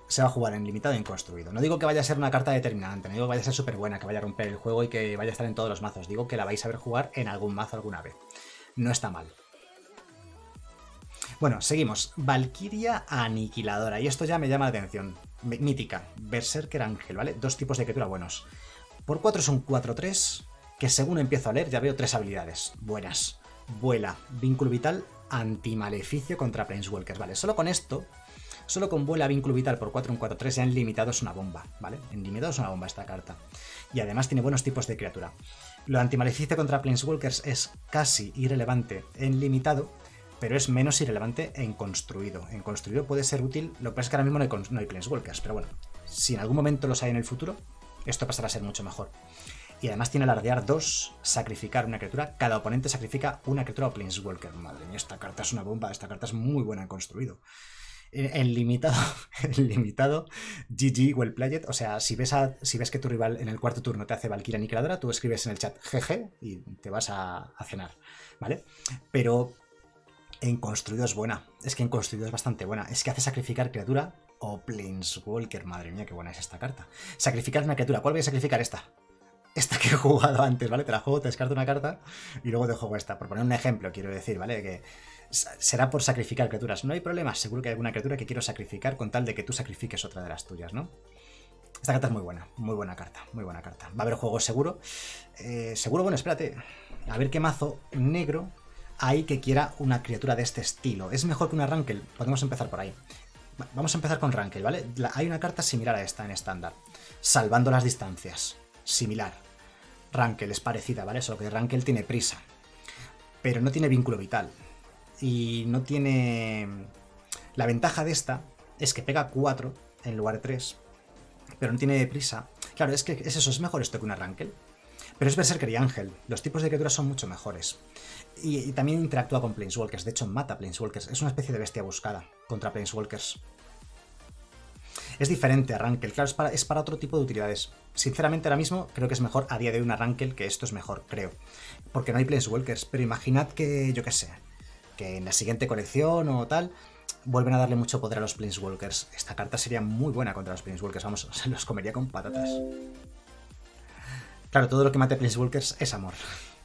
se va a jugar en limitado y en construido. No digo que vaya a ser una carta determinante, no digo que vaya a ser súper buena, que vaya a romper el juego y que vaya a estar en todos los mazos. Digo que la vais a ver jugar en algún mazo alguna vez. No está mal. Bueno, seguimos. Valkyria Aniquiladora. Y esto ya me llama la atención. Mítica. Berserker Ángel, ¿vale? Dos tipos de criatura buenos. Por 4 son 4-3, que según empiezo a leer ya veo tres habilidades buenas. Vuela, vínculo vital, antimaleficio contra Planeswalkers, ¿vale? Solo con esto Solo con vuela vínculo vital por 4 en 4 3 ya en limitado es una bomba, ¿vale? En limitado es una bomba esta carta. Y además tiene buenos tipos de criatura. Lo antimaleficio contra Planeswalkers es casi irrelevante en limitado, pero es menos irrelevante en construido. En construido puede ser útil, lo que pasa es que ahora mismo no hay, no hay Planeswalkers, pero bueno, si en algún momento los hay en el futuro, esto pasará a ser mucho mejor. Y además tiene alardear 2, sacrificar una criatura. Cada oponente sacrifica una criatura o Planeswalker. Madre mía, esta carta es una bomba, esta carta es muy buena en construido en limitado, en limitado, GG well played. O sea, si ves, si ves que tu rival en el cuarto turno te hace Valkyria Aniquiladora, tú escribes en el chat GG y te vas a, cenar, ¿vale? Pero en construido es buena. Es que en construido es bastante buena. Es que hace sacrificar criatura o Planeswalker. Madre mía, qué buena es esta carta. Sacrificar una criatura. ¿Cuál voy a sacrificar? Esta. Esta que he jugado antes, ¿vale? Te la juego, te descarto una carta y luego te juego esta. Por poner un ejemplo, quiero decir, ¿vale? Que será por sacrificar criaturas. No hay problema, seguro que hay alguna criatura que quiero sacrificar con tal de que tú sacrifiques otra de las tuyas, ¿no? Esta carta es muy buena, muy buena carta, muy buena carta. Va a haber juego seguro. Eh, seguro, bueno, espérate. A ver qué mazo negro hay que quiera una criatura de este estilo. Es mejor que una Rankel. Podemos empezar por ahí. Vamos a empezar con Rankel, ¿vale? hay una carta similar a esta en estándar. Salvando las distancias. Similar. Rankel es parecida, ¿vale? Solo que Rankel tiene prisa. Pero no tiene vínculo vital y no tiene... La ventaja de esta es que pega 4 en lugar de 3, pero no tiene prisa. Claro, es que es eso, es mejor esto que un Arrankel. Pero es Berserker y Ángel. Los tipos de criaturas son mucho mejores. Y, también interactúa con Planeswalkers. De hecho, mata Planeswalkers. Es una especie de bestia buscada contra Planeswalkers. Es diferente a Rankel. Claro, es para, es para otro tipo de utilidades. Sinceramente, ahora mismo creo que es mejor a día de hoy un Rankel que esto es mejor, creo. Porque no hay Planeswalkers. Pero imaginad que, yo qué sé, que en la siguiente colección o tal vuelven a darle mucho poder a los Planeswalkers. Esta carta sería muy buena contra los Planeswalkers, vamos, se los comería con patatas. Claro, todo lo que mate Planeswalkers es amor.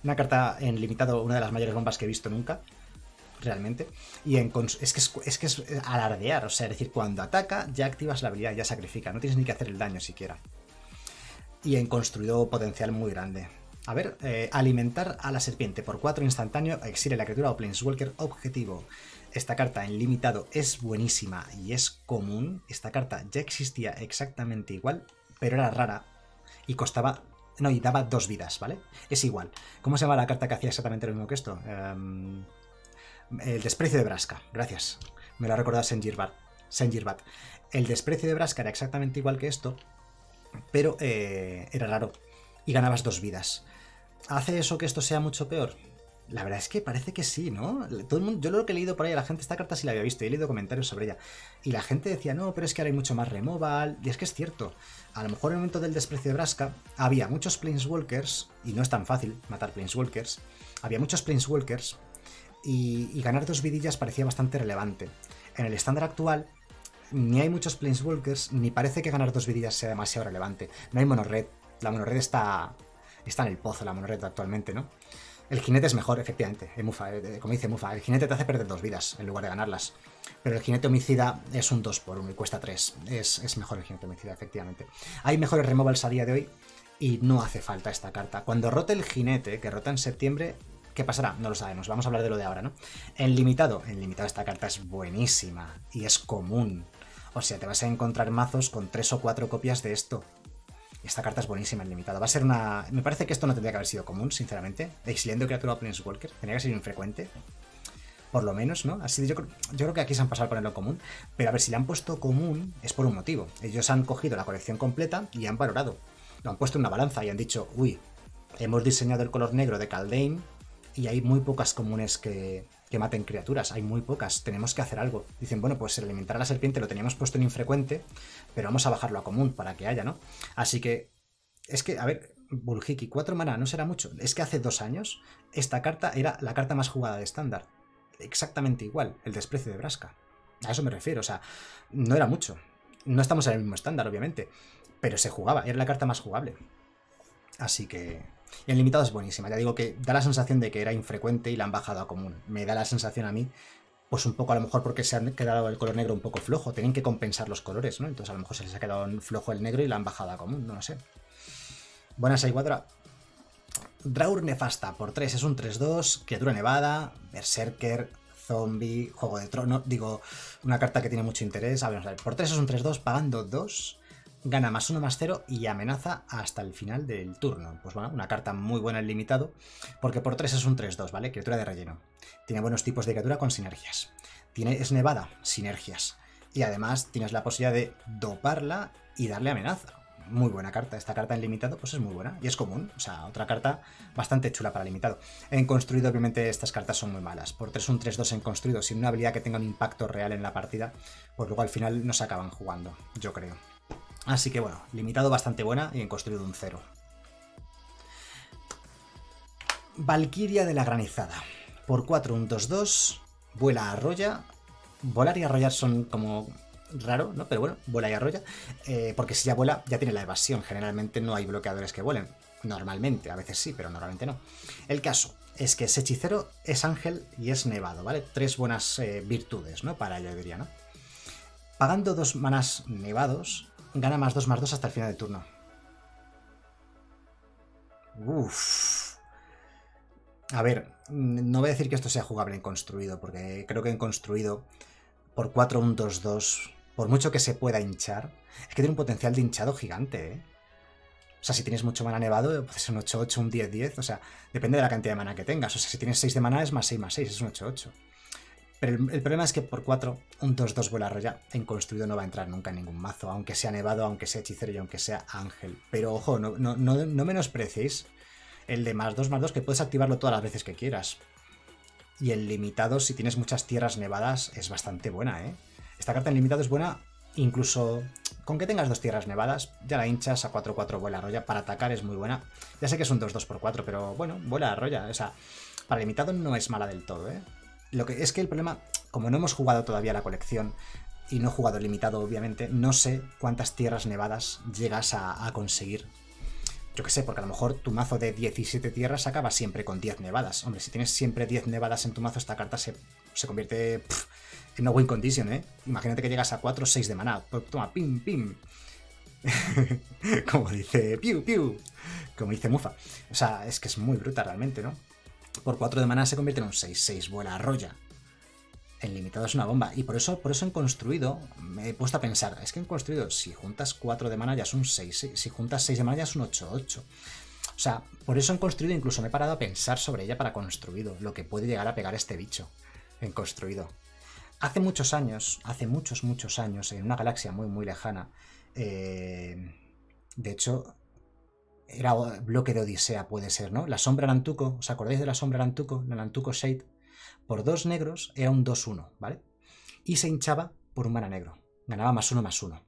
Una carta en limitado, una de las mayores bombas que he visto nunca. realmente. Y en es, que es, que es alardear, o sea, es decir, cuando ataca ya activas la habilidad, ya sacrifica, no tienes ni que hacer el daño siquiera. Y en construido potencial muy grande. A ver, eh, alimentar a la serpiente por 4 instantáneo, exile la criatura o Planeswalker objetivo. Esta carta en limitado es buenísima y es común. Esta carta ya existía exactamente igual, pero era rara y costaba no, y daba dos vidas, ¿vale? Es igual. ¿Cómo se llama la carta que hacía exactamente lo mismo que esto? Em, el desprecio de Braska. Gracias. Me lo ha recordado Senjirbat. El desprecio de Braska era exactamente igual que esto, pero eh, era raro. Y ganabas dos vidas. ¿Hace eso que esto sea mucho peor? La verdad es que parece que sí, ¿no? Todo el mundo, yo lo que he leído por ahí, la gente, esta carta sí la había visto, y he leído comentarios sobre ella. Y la gente decía, no, pero es que ahora hay mucho más removal. Y es que es cierto. A lo mejor en el momento del desprecio de Braska había muchos Planeswalkers, y no es tan fácil matar Planeswalkers. Había muchos Planeswalkers, y, y ganar dos vidillas parecía bastante relevante. En el estándar actual, ni hay muchos Planeswalkers, ni parece que ganar dos vidillas sea demasiado relevante. No hay monored. La monored está, está en el pozo, la monored actualmente, ¿no? El jinete es mejor, efectivamente, Mufa, eh, como dice Mufa. El jinete te hace perder dos vidas en lugar de ganarlas. Pero el jinete homicida es un 2 por 1 y cuesta 3. Es, mejor el jinete homicida, efectivamente. Hay mejores removals a día de hoy y no hace falta esta carta. Cuando rote el jinete, que rota en septiembre, ¿qué pasará? No lo sabemos. Vamos a hablar de lo de ahora, ¿no? En limitado, en limitado esta carta es buenísima y es común. O sea, te vas a encontrar mazos con 3 o 4 copias de esto. Esta carta es buenísima en limitado. Va a ser una. Me parece que esto no tendría que haber sido común, sinceramente. Exiliando criatura Planeswalker. Tenía que ser infrecuente. Por lo menos, ¿no? Así yo, yo creo que aquí se han pasado a ponerlo común. Pero a ver, si le han puesto común, es por un motivo. Ellos han cogido la colección completa y han valorado. Lo han puesto en una balanza y han dicho, uy, hemos diseñado el color negro de Caldane y hay muy pocas comunes que, que maten criaturas. Hay muy pocas, tenemos que hacer algo. Dicen, bueno, pues el alimentar a la serpiente lo teníamos puesto en infrecuente, pero vamos a bajarlo a común para que haya, ¿no? Así que, es que, a ver, Bulhiki, 4 mana, no será mucho. Es que hace dos años esta carta era la carta más jugada de estándar. Exactamente igual, el desprecio de Braska. A eso me refiero, o sea, no era mucho. No estamos en el mismo estándar, obviamente, pero se jugaba, era la carta más jugable. Así que, y en limitado es buenísima. Ya digo que da la sensación de que era infrecuente y la han bajado a común. Me da la sensación a mí, pues un poco a lo mejor porque se han quedado el color negro un poco flojo. Tienen que compensar los colores, ¿no? Entonces a lo mejor se les ha quedado flojo el negro y la han bajado a común, no lo sé. Buenas ahí, cuadra. Draur Nefasta por 3 es un 3-2, criatura nevada, berserker, zombie, juego de trono. Digo, una carta que tiene mucho interés. A ver. Por 3 es un 3-2, pagando 2 gana más uno más cero y amenaza hasta el final del turno. Pues bueno, una carta muy buena en limitado, porque por 3 es un 3-2, ¿vale? Criatura de relleno. Tiene buenos tipos de criatura con sinergias. Tiene, es nevada, sinergias. Y además tienes la posibilidad de doparla y darle amenaza. Muy buena carta. Esta carta en limitado pues es muy buena y es común. O sea, otra carta bastante chula para limitado. En construido obviamente estas cartas son muy malas. Por 3 un 3-2 en construido sin una habilidad que tenga un impacto real en la partida, pues luego al final no se acaban jugando, yo creo. Así que bueno, limitado bastante buena y en construido un 0. Valquiria de la Granizada. Por 4, un 2-2. Vuela, arrolla. Volar y arrollar son como raro, ¿no? Pero bueno, vuela y arrolla. Eh, porque si ya vuela, ya tiene la evasión. Generalmente no hay bloqueadores que vuelen. Normalmente, a veces sí, pero normalmente no. El caso es que ese hechicero es ángel y es nevado, ¿vale? Tres buenas eh, virtudes, ¿no? Para ello, diría, ¿no? Pagando dos manas nevados, gana más 2 más 2 hasta el final del turno. Uff. A ver, no voy a decir que esto sea jugable en construido, porque creo que en construido, por 4, un 2, 2, por mucho que se pueda hinchar, es que tiene un potencial de hinchado gigante, ¿eh? O sea, si tienes mucho mana nevado, puede ser un 8-8, un 10-10, o sea, depende de la cantidad de mana que tengas. O sea, si tienes 6 de mana es más 6 más 6, es un 8-8. Pero el, problema es que por 4, un 2-2 vuela arrolla en construido no va a entrar nunca en ningún mazo, aunque sea nevado, aunque sea hechicero y aunque sea ángel. Pero ojo, no, no, no, menospreciéis el de más 2 más 2 que puedes activarlo todas las veces que quieras. Y el limitado, si tienes muchas tierras nevadas, es bastante buena, ¿eh? Esta carta en limitado es buena, incluso con que tengas dos tierras nevadas, ya la hinchas a 4-4 vuela arrolla. Para atacar es muy buena. Ya sé que es un 2-2 por 4, pero bueno, vuela arrolla. O sea, para limitado no es mala del todo, ¿eh? Lo que es que el problema, como no hemos jugado todavía la colección y no he jugado limitado, obviamente, no sé cuántas tierras nevadas llegas a, conseguir. Yo qué sé, porque a lo mejor tu mazo de 17 tierras acaba siempre con 10 nevadas. Hombre, si tienes siempre 10 nevadas en tu mazo, esta carta se se convierte en una win condition, ¿eh? Imagínate que llegas a 4 o 6 de maná. Pues toma, pim, pim. Como dice Piu, Piu. Como dice Mufa. O sea, es que es muy bruta realmente, ¿no? Por 4 de maná se convierte en un 6-6, vuela arrolla. El limitado es una bomba. Y por eso, por eso en construido me he puesto a pensar. Es que en construido, si juntas 4 de mana ya es un 6. Si juntas 6 de mana ya es un 8-8. O sea, por eso en construido incluso me he parado a pensar sobre ella para construido. Lo que puede llegar a pegar este bicho en construido. Hace muchos años, hace muchos, muchos años, en una galaxia muy, muy lejana, eh, de hecho, era bloque de Odisea, puede ser, ¿no? La sombra Nantuco, ¿os acordáis de la sombra Nantuco? La Nantuco Shade por dos negros era un 2-1, ¿vale? Y se hinchaba por un mana negro. Ganaba más uno más uno.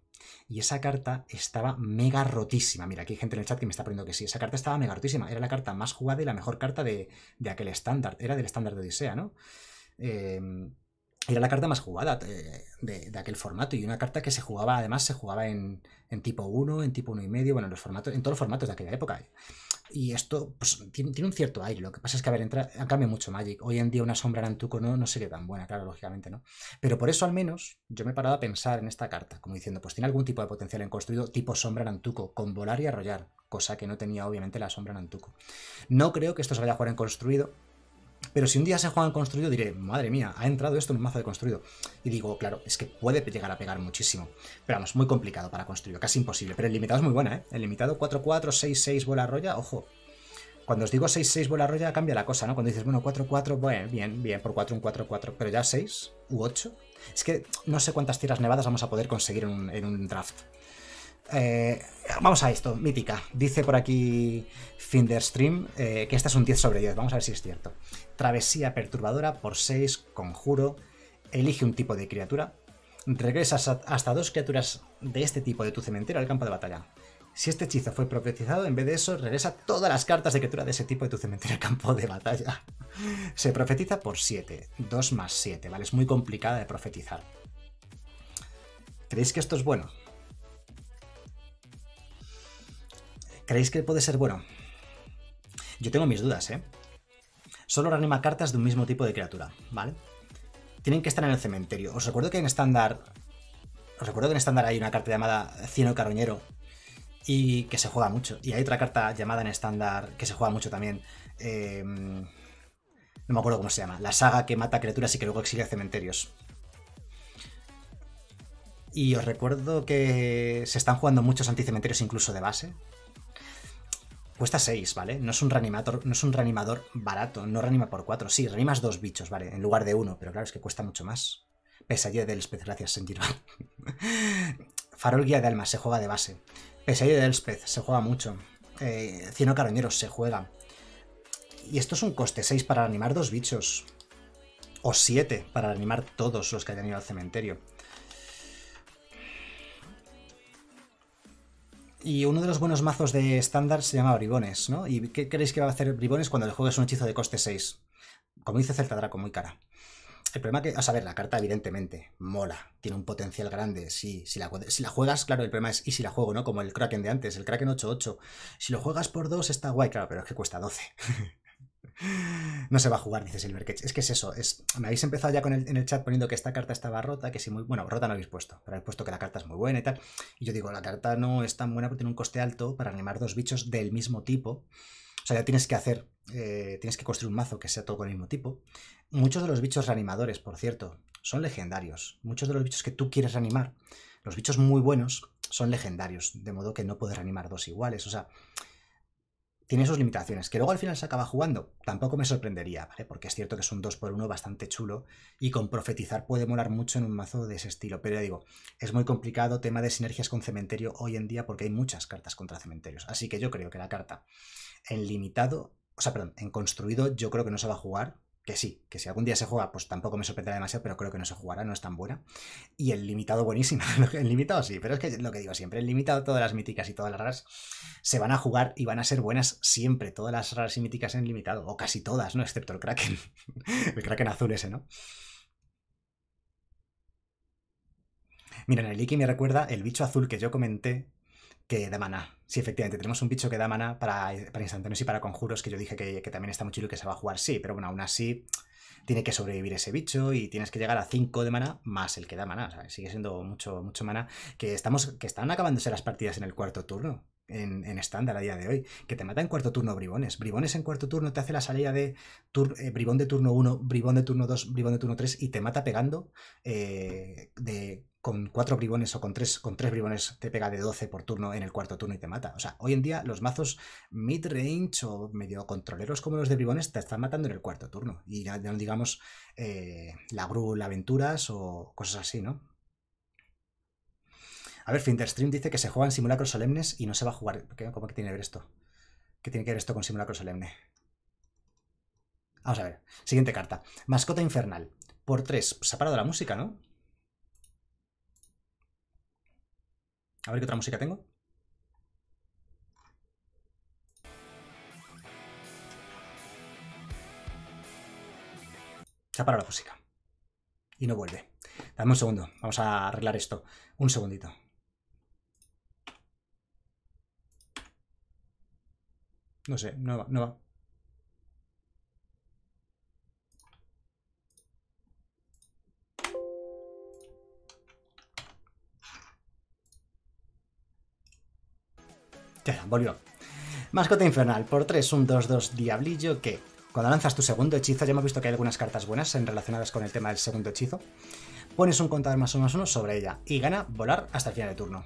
Y esa carta estaba mega rotísima. Mira, aquí hay gente en el chat que me está poniendo que sí. Esa carta estaba mega rotísima. Era la carta más jugada y la mejor carta de, aquel estándar. Era del estándar de Odisea, ¿no? Em, era la carta más jugada eh, de, aquel formato y una carta que se jugaba, además se jugaba en, en tipo 1, en tipo 1 y medio, bueno, en, los formatos, en todos los formatos de aquella época. Y esto pues, tiene, un cierto aire. Lo que pasa es que, a ver, entra, cambia mucho Magic. Hoy en día una sombra Nantuco no, no sería tan buena, claro, lógicamente, ¿no? Pero por eso al menos yo me he parado a pensar en esta carta, como diciendo, pues tiene algún tipo de potencial en construido tipo sombra Nantuco, con volar y arrollar, cosa que no tenía obviamente la sombra Nantuco. No creo que esto se vaya a jugar en construido, pero si un día se juega en construido, diré, madre mía, ha entrado esto en un mazo de construido. Y digo, claro, es que puede llegar a pegar muchísimo. Pero vamos, muy complicado para construido, casi imposible. Pero el limitado es muy buena, ¿eh? El limitado 4-4, 6-6 bola roya, ojo. Cuando os digo 6-6 bola roya cambia la cosa, ¿no? Cuando dices, bueno, 4-4, bueno, bien, bien, por 4 un 4-4, pero ya 6 u 8. Es que no sé cuántas tiras nevadas vamos a poder conseguir en un, draft. Eh, vamos a esto, mítica. Dice por aquí Finderstream eh, que esta es un 10 sobre 10. Vamos a ver si es cierto. Travesía perturbadora por 6, conjuro. Elige un tipo de criatura. Regresas hasta dos criaturas de este tipo de tu cementerio al campo de batalla. Si este hechizo fue profetizado, en vez de eso, regresa todas las cartas de criatura de ese tipo de tu cementerio al campo de batalla. Se profetiza por 7, 2 más 7, ¿vale? Es muy complicada de profetizar. ¿Creéis que esto es bueno? ¿Creéis que puede ser bueno? Yo tengo mis dudas, ¿eh? Solo reanima cartas de un mismo tipo de criatura, ¿vale? Tienen que estar en el cementerio. Os recuerdo que en estándar. Os recuerdo que en estándar hay una carta llamada Cieno Carroñero, y que se juega mucho. Y hay otra carta llamada en estándar que se juega mucho también. Em, no me acuerdo cómo se llama. La saga que mata criaturas y que luego exilia cementerios. Y os recuerdo que se están jugando muchos anticementerios incluso de base. Cuesta 6, ¿vale? No es un reanimador, no es un reanimador barato, no reanima por 4. Sí, reanimas dos bichos, ¿vale? En lugar de uno, pero claro, es que cuesta mucho más. Pesadilla del especial gracias, sentir. Farol guía de almas, se juega de base. Pesadilla de Elspeth, se juega mucho. Eh, Cieno Caroñeros, se juega. Y esto es un coste 6 para animar dos bichos. O 7 para animar todos los que hayan ido al cementerio. Y uno de los buenos mazos de estándar se llama Bribones, ¿no? ¿Y qué creéis que va a hacer Bribones cuando le juegues un hechizo de coste 6? Como dice Celta Draco, muy cara. El problema que, a saber, la carta evidentemente mola, tiene un potencial grande, sí, si la, si la juegas, claro, el problema es, ¿y si la juego, no? Como el Kraken de antes, el Kraken 8-8. Si lo juegas por 2 está guay, claro, pero es que cuesta 12. no se va a jugar, dice Silvercage. Es que es eso, es, me habéis empezado ya con el, en el chat poniendo que esta carta estaba rota, que si muy, bueno, rota no habéis puesto, pero habéis puesto que la carta es muy buena y tal. Y yo digo, la carta no es tan buena porque tiene un coste alto para animar dos bichos del mismo tipo. O sea, ya tienes que hacer, eh, tienes que construir un mazo que sea todo con el mismo tipo. Muchos de los bichos reanimadores, por cierto, son legendarios. Muchos de los bichos que tú quieres reanimar, los bichos muy buenos, son legendarios, de modo que no puedes reanimar dos iguales. O sea, tiene sus limitaciones. Que luego al final se acaba jugando, tampoco me sorprendería, ¿vale? Porque es cierto que es un 2x1 bastante chulo y con profetizar puede molar mucho en un mazo de ese estilo. Pero ya digo, es muy complicado tema de sinergias con cementerio hoy en día porque hay muchas cartas contra cementerios. Así que yo creo que la carta en limitado, o sea, perdón, en construido yo creo que no se va a jugar que sí, que si algún día se juega, pues tampoco me sorprenderá demasiado, pero creo que no se jugará, no es tan buena. Y el limitado buenísimo, el limitado sí, pero es que lo que digo siempre, el limitado, todas las míticas y todas las raras se van a jugar y van a ser buenas siempre, todas las raras y míticas en limitado, o casi todas, ¿no? Excepto el Kraken, el Kraken azul ese, ¿no? Miren, el Iki me recuerda el bicho azul que yo comenté que da mana. Sí, efectivamente, tenemos un bicho que da mana para, para instantáneos y para conjuros, que yo dije que, que también está muy chulo y que se va a jugar, sí, pero bueno, aún así tiene que sobrevivir ese bicho y tienes que llegar a 5 de mana más el que da mana. Sigue siendo mucho, mucho mana. Que, estamos, que están acabándose las partidas en el cuarto turno. En, estándar a día de hoy, que te mata en cuarto turno bribones. Bribones en cuarto turno te hace la salida de eh, bribón de turno 1, bribón de turno 2, bribón de turno 3 y te mata pegando eh, de con cuatro bribones o con tres, con tres bribones te pega de 12 por turno en el cuarto turno y te mata. O sea, hoy en día los mazos mid-range o medio controleros como los de bribones te están matando en el cuarto turno. Y ya, no digamos eh, la Aventuras o cosas así, ¿no? A ver, Finterstream dice que se juegan simulacros solemnes y no se va a jugar. ¿Cómo que tiene que ver esto? ¿Qué tiene que ver esto con simulacro solemne? Vamos a ver. Siguiente carta. Mascota infernal. Por 3. Se ha parado la música, ¿no? A ver qué otra música tengo. Se ha parado la música. Y no vuelve. Dame un segundo. Vamos a arreglar esto. Un segundito. No sé, no va, no va. Volvió. Mascota infernal, por 3, un 2-2 diablillo que cuando lanzas tu segundo hechizo, ya hemos visto que hay algunas cartas buenas en relacionadas con el tema del segundo hechizo, pones un contador más uno más uno sobre ella y gana volar hasta el final de turno.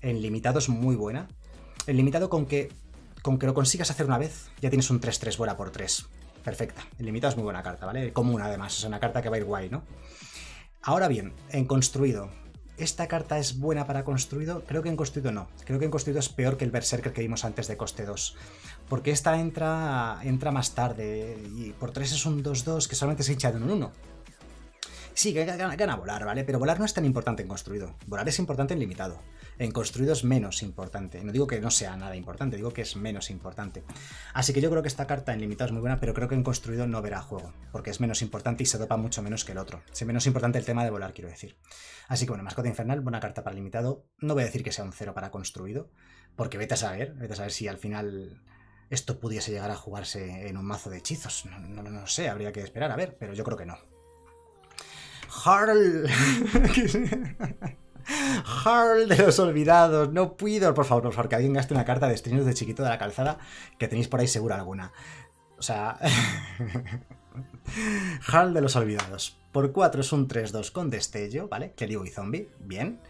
En limitado es muy buena. En limitado con que, con que lo consigas hacer una vez, ya tienes un 3-3 vuela por 3. Perfecta. En limitado es muy buena carta, ¿vale? Común además, es una carta que va a ir guay, ¿no? Ahora bien, en construido, ¿Esta carta es buena para construido? Creo que en construido no. Creo que en construido es peor que el Berserker que vimos antes de coste 2. Porque esta entra, entra más tarde y por 3 es un 2-2 que solamente se hincha de un 1. Sí, gana, gana, volar, ¿vale? Pero volar no es tan importante en construido. Volar es importante en limitado. En construido es menos importante. No digo que no sea nada importante, digo que es menos importante. Así que yo creo que esta carta en limitado es muy buena, pero creo que en construido no verá juego. Porque es menos importante y se dopa mucho menos que el otro. Es menos importante el tema de volar, quiero decir. Así que bueno, mascota infernal, buena carta para limitado. No voy a decir que sea un cero para construido. Porque vete a saber, vete a saber si al final esto pudiese llegar a jugarse en un mazo de hechizos. No, no, no sé, habría que esperar a ver, pero yo creo que no. Harl. Harl de los olvidados. No puedo. Por favor, por favor, que alguien gaste una carta de estrinos de chiquito de la calzada que tenéis por ahí segura alguna. O sea. Harl de los olvidados. Por 4 es un 3-2 con destello, ¿vale? Que digo y zombie. Bien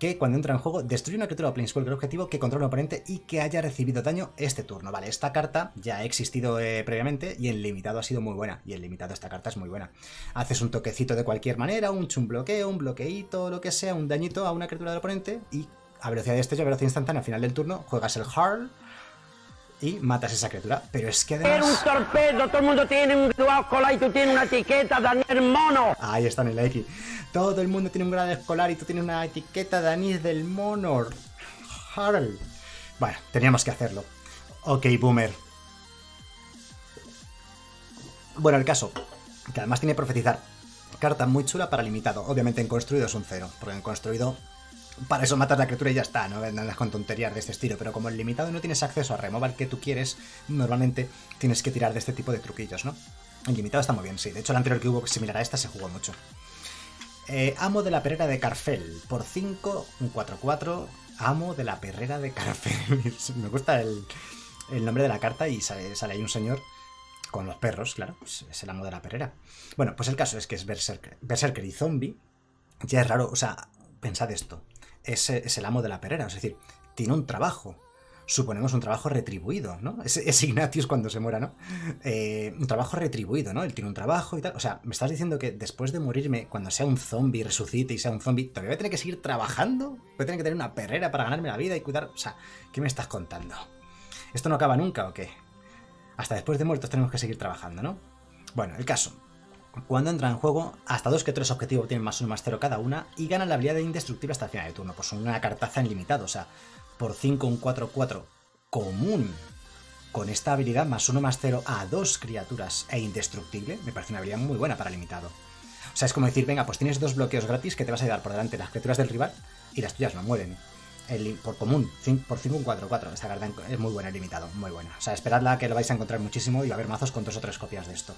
que cuando entra en juego destruye una criatura o Planeswalker objetivo que controla un oponente y que haya recibido daño este turno. Vale, esta carta ya ha existido eh, previamente y en limitado ha sido muy buena. Y en limitado esta carta es muy buena. Haces un toquecito de cualquier manera, un chum bloqueo, un bloqueito, lo que sea, un dañito a una criatura del oponente y a velocidad de destello, a velocidad instantánea, al final del turno, juegas el Harl y matas esa criatura. Pero es que además... un torpedo! ¡Todo el mundo tiene un escolar y tú tienes una etiqueta, Daniel Mono! Ahí está en el X. Todo el mundo tiene un grado escolar y tú tienes una etiqueta de del Mono. Harold. Bueno, teníamos que hacerlo. Ok, boomer. Bueno, el caso, que además tiene profetizar. Carta muy chula para limitado. Obviamente en construido es un cero, porque en construido para eso matas la criatura y ya está, no andas con tonterías de este estilo, pero como el limitado no tienes acceso a removal que tú quieres, normalmente tienes que tirar de este tipo de truquillos, ¿no? El limitado está muy bien, sí. De hecho, el anterior que hubo similar a esta se jugó mucho. Eh, amo de la perrera de Carfel. Por 5, un 4-4. Amo de la perrera de Carfel. Me gusta el, nombre de la carta y sale, ahí un señor con los perros, claro. Pues es el amo de la perrera. Bueno, pues el caso es que es Berserker, Berserker y zombie. Ya es raro, o sea, pensad esto es, el amo de la perrera, es decir, tiene un trabajo. Suponemos un trabajo retribuido, ¿no? Es, Ignatius cuando se muera, ¿no? Eh, un trabajo retribuido, ¿no? Él tiene un trabajo y tal. O sea, me estás diciendo que después de morirme, cuando sea un zombie, resucite y sea un zombie, ¿todavía voy a tener que seguir trabajando? ¿Voy a tener que tener una perrera para ganarme la vida y cuidar? O sea, ¿qué me estás contando? ¿Esto no acaba nunca o qué? Hasta después de muertos tenemos que seguir trabajando, ¿no? Bueno, el caso. Cuando entra en juego, hasta dos que tres objetivos tienen más uno más cero cada una y ganan la habilidad de indestructible hasta el final de turno. Pues una cartaza en limitado, o sea, por 5 un 4-4 común con esta habilidad más uno más cero a dos criaturas e indestructible, me parece una habilidad muy buena para limitado. O sea, es como decir, venga, pues tienes dos bloqueos gratis que te vas a llevar por delante las criaturas del rival y las tuyas no mueren. por común, por 5 un 4-4. Esta carta es muy buena, limitado, muy buena. O sea, esperadla que lo vais a encontrar muchísimo y va a haber mazos con dos o tres copias de esto.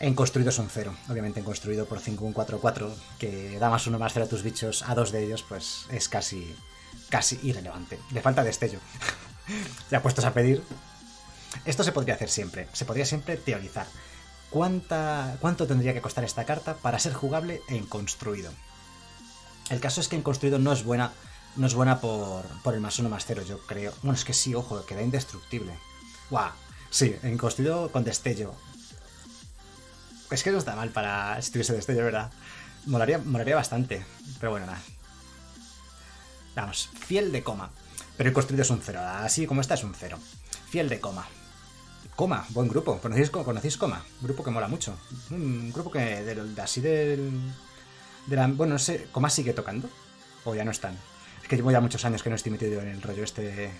En construido un 0, obviamente en construido por 5 un 4-4, que da más uno más 0 a tus bichos, a dos de ellos, pues es casi, casi irrelevante. Le falta destello. ya puestos a pedir. Esto se podría hacer siempre, se podría siempre teorizar. ¿Cuánta, ¿Cuánto tendría que costar esta carta para ser jugable en construido? El caso es que en construido no es buena no es buena por, por el más uno más cero, yo creo. Bueno, es que sí, ojo, queda indestructible. Guau. Sí, en construido con destello. Es que no está mal para si tuviese destello, ¿verdad? Molaría, molaría bastante. Pero bueno, nada. Vamos, fiel de coma. Pero el construido es un cero. Así como está es un cero. Fiel de coma. Coma, buen grupo. ¿Conocéis, ¿conocéis Coma? grupo que mola mucho. Un grupo que de, así del... De la, bueno, no sé, ¿Coma sigue tocando? ¿O ya no están? Es que llevo ya muchos años que no estoy metido en el rollo este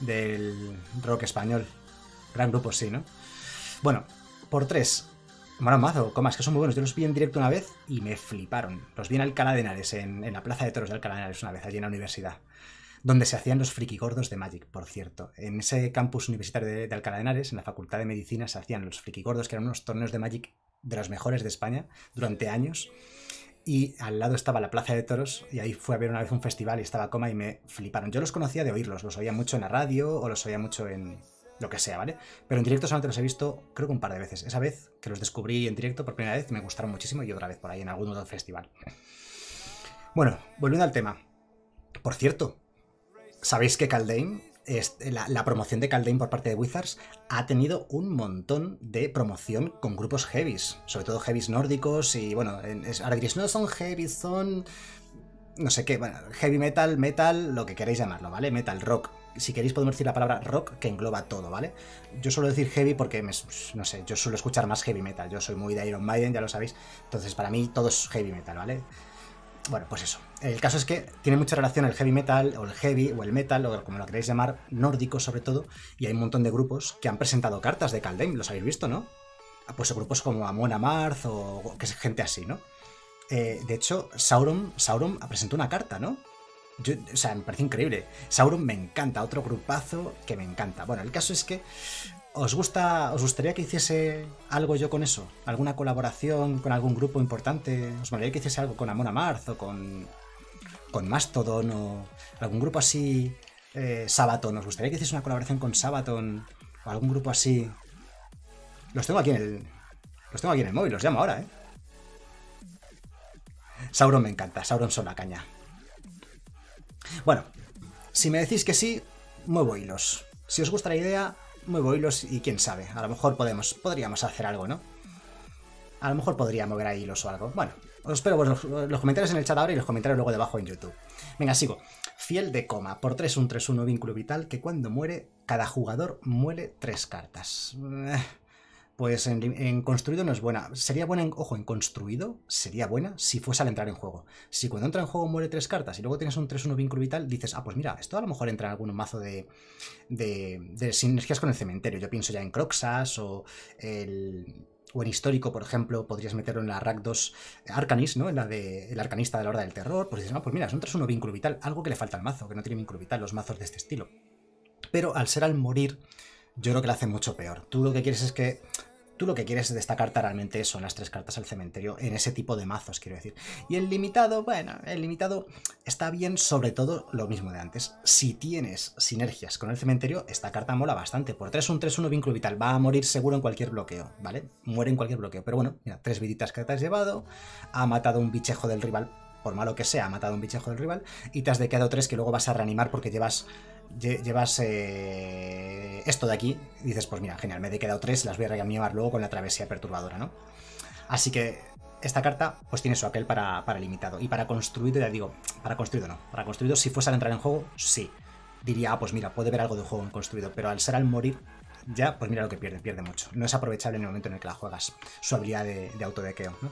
del rock español. Gran grupo, sí, ¿no? Bueno, por tres. Mola mazo, comas, que son muy buenos. Yo los vi en directo una vez y me fliparon. Los vi en Alcalá de Henares, en, la plaza de toros de Alcalá de Henares una vez, allí en la universidad. Donde se hacían los friki gordos de Magic, por cierto. En ese campus universitario de, de Alcalá de Henares, en la Facultad de Medicina, se hacían los friki gordos, que eran unos torneos de Magic de los mejores de España durante años y al lado estaba la Plaza de Toros y ahí fue a ver una vez un festival y estaba coma y me fliparon. Yo los conocía de oírlos, los oía mucho en la radio o los oía mucho en lo que sea, ¿vale? Pero en directo solamente los he visto creo que un par de veces. Esa vez que los descubrí en directo por primera vez me gustaron muchísimo y otra vez por ahí en algún otro festival. Bueno, volviendo al tema. Por cierto, ¿sabéis que Caldane la, promoción de Caldane por parte de Wizards ha tenido un montón de promoción con grupos heavies, sobre todo heavies nórdicos y bueno, ahora diréis, no son heavies, son no sé qué, bueno, heavy metal, metal, lo que queréis llamarlo, ¿vale? Metal, rock. Si queréis podemos decir la palabra rock que engloba todo, ¿vale? Yo suelo decir heavy porque, no sé, yo suelo escuchar más heavy metal. Yo soy muy de Iron Maiden, ya lo sabéis. Entonces para mí todo es heavy metal, ¿vale? Bueno, pues eso. El caso es que tiene mucha relación el heavy metal, o el heavy, o el metal, o como lo queréis llamar, nórdico sobre todo, y hay un montón de grupos que han presentado cartas de Kaldheim, los habéis visto, ¿no? Pues grupos como Amon Amarth, o, que es gente así, ¿no? Eh, de hecho, Sauron, Sauron presentó una carta, ¿no? O sea, me parece increíble. Sauron me encanta, otro grupazo que me encanta. Bueno, el caso es que ¿Os gusta, os gustaría que hiciese algo yo con eso? ¿Alguna colaboración con algún grupo importante? ¿Os gustaría que hiciese algo con Amon Amarth o con, con Mastodon o algún grupo así? Eh, Sabaton, ¿os gustaría que hiciese una colaboración con Sabaton o algún grupo así? Los tengo aquí en el, los tengo aquí en el móvil, los llamo ahora, ¿eh? Sauron me encanta, Sauron son la caña. Bueno, si me decís que sí, muevo hilos. Si os gusta la idea, muevo hilos y quién sabe, a lo mejor podemos, podríamos hacer algo, ¿no? A lo mejor podría mover ahí hilos o algo. Bueno, os espero los, comentarios en el chat ahora y los comentarios luego debajo en YouTube. Venga, sigo. Fiel de coma, por 3-1-3-1 vínculo vital, que cuando muere, cada jugador muere tres cartas. Pues en, construido no es buena. Sería buena, en, ojo, en construido sería buena si fuese al entrar en juego. Si cuando entra en juego muere tres cartas y luego tienes un 3-1 vínculo vital, dices, ah, pues mira, esto a lo mejor entra en algún mazo de, de, sinergias con el cementerio. Yo pienso ya en Croxas o el o en histórico, por ejemplo, podrías meterlo en la Rack 2 Arcanis, ¿no? En la de el arcanista de la Horda del Terror. Pues dices, ah, pues mira, es un 3-1 vínculo vital, algo que le falta al mazo, que no tiene vínculo vital, los mazos de este estilo. Pero al ser al morir, yo creo que le hace mucho peor. Tú lo que quieres es que Tú lo que quieres destacar realmente son las tres cartas al cementerio en ese tipo de mazos, quiero decir. Y el limitado, bueno, el limitado está bien sobre todo lo mismo de antes. Si tienes sinergias con el cementerio, esta carta mola bastante. Por 3 un 3-1 vínculo vital. Va a morir seguro en cualquier bloqueo, ¿vale? Muere en cualquier bloqueo. Pero bueno, mira, tres viditas que te has llevado. Ha matado un bichejo del rival por malo que sea, ha matado un bichejo del rival, y te has quedado tres que luego vas a reanimar porque llevas llevas eh, esto de aquí y dices, pues mira, genial, me he quedado tres, las voy a reanimar luego con la travesía perturbadora, ¿no? Así que esta carta pues tiene su aquel para, para limitado. Y para construido, ya digo, para construido no. Para construido, si fuese a entrar en juego, sí. Diría, ah, pues mira, puede ver algo de juego en construido. Pero al ser al morir, ya, pues mira lo que pierde, pierde mucho. No es aprovechable en el momento en el que la juegas. Su habilidad de, de autodequeo, ¿no?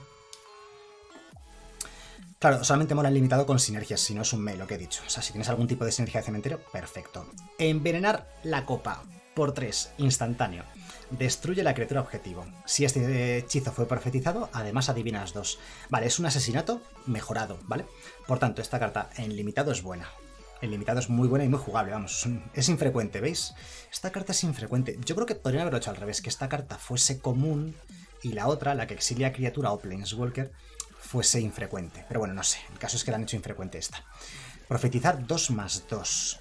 Claro, solamente mola el limitado con sinergias, si no es un mail, lo que he dicho. O sea, si tienes algún tipo de sinergia de cementerio, perfecto. Envenenar la copa por 3, instantáneo. Destruye la criatura objetivo. Si este hechizo fue profetizado, además adivinas 2. Vale, es un asesinato mejorado, ¿vale? Por tanto, esta carta en limitado es buena. El limitado es muy buena y muy jugable, vamos, es infrecuente, ¿veis? Esta carta es infrecuente. Yo creo que podrían haberlo hecho al revés, que esta carta fuese común y la otra, la que exilia criatura o Planeswalker, fuese infrecuente. Pero bueno, no sé, el caso es que la han hecho infrecuente esta. Profetizar 2 más 2.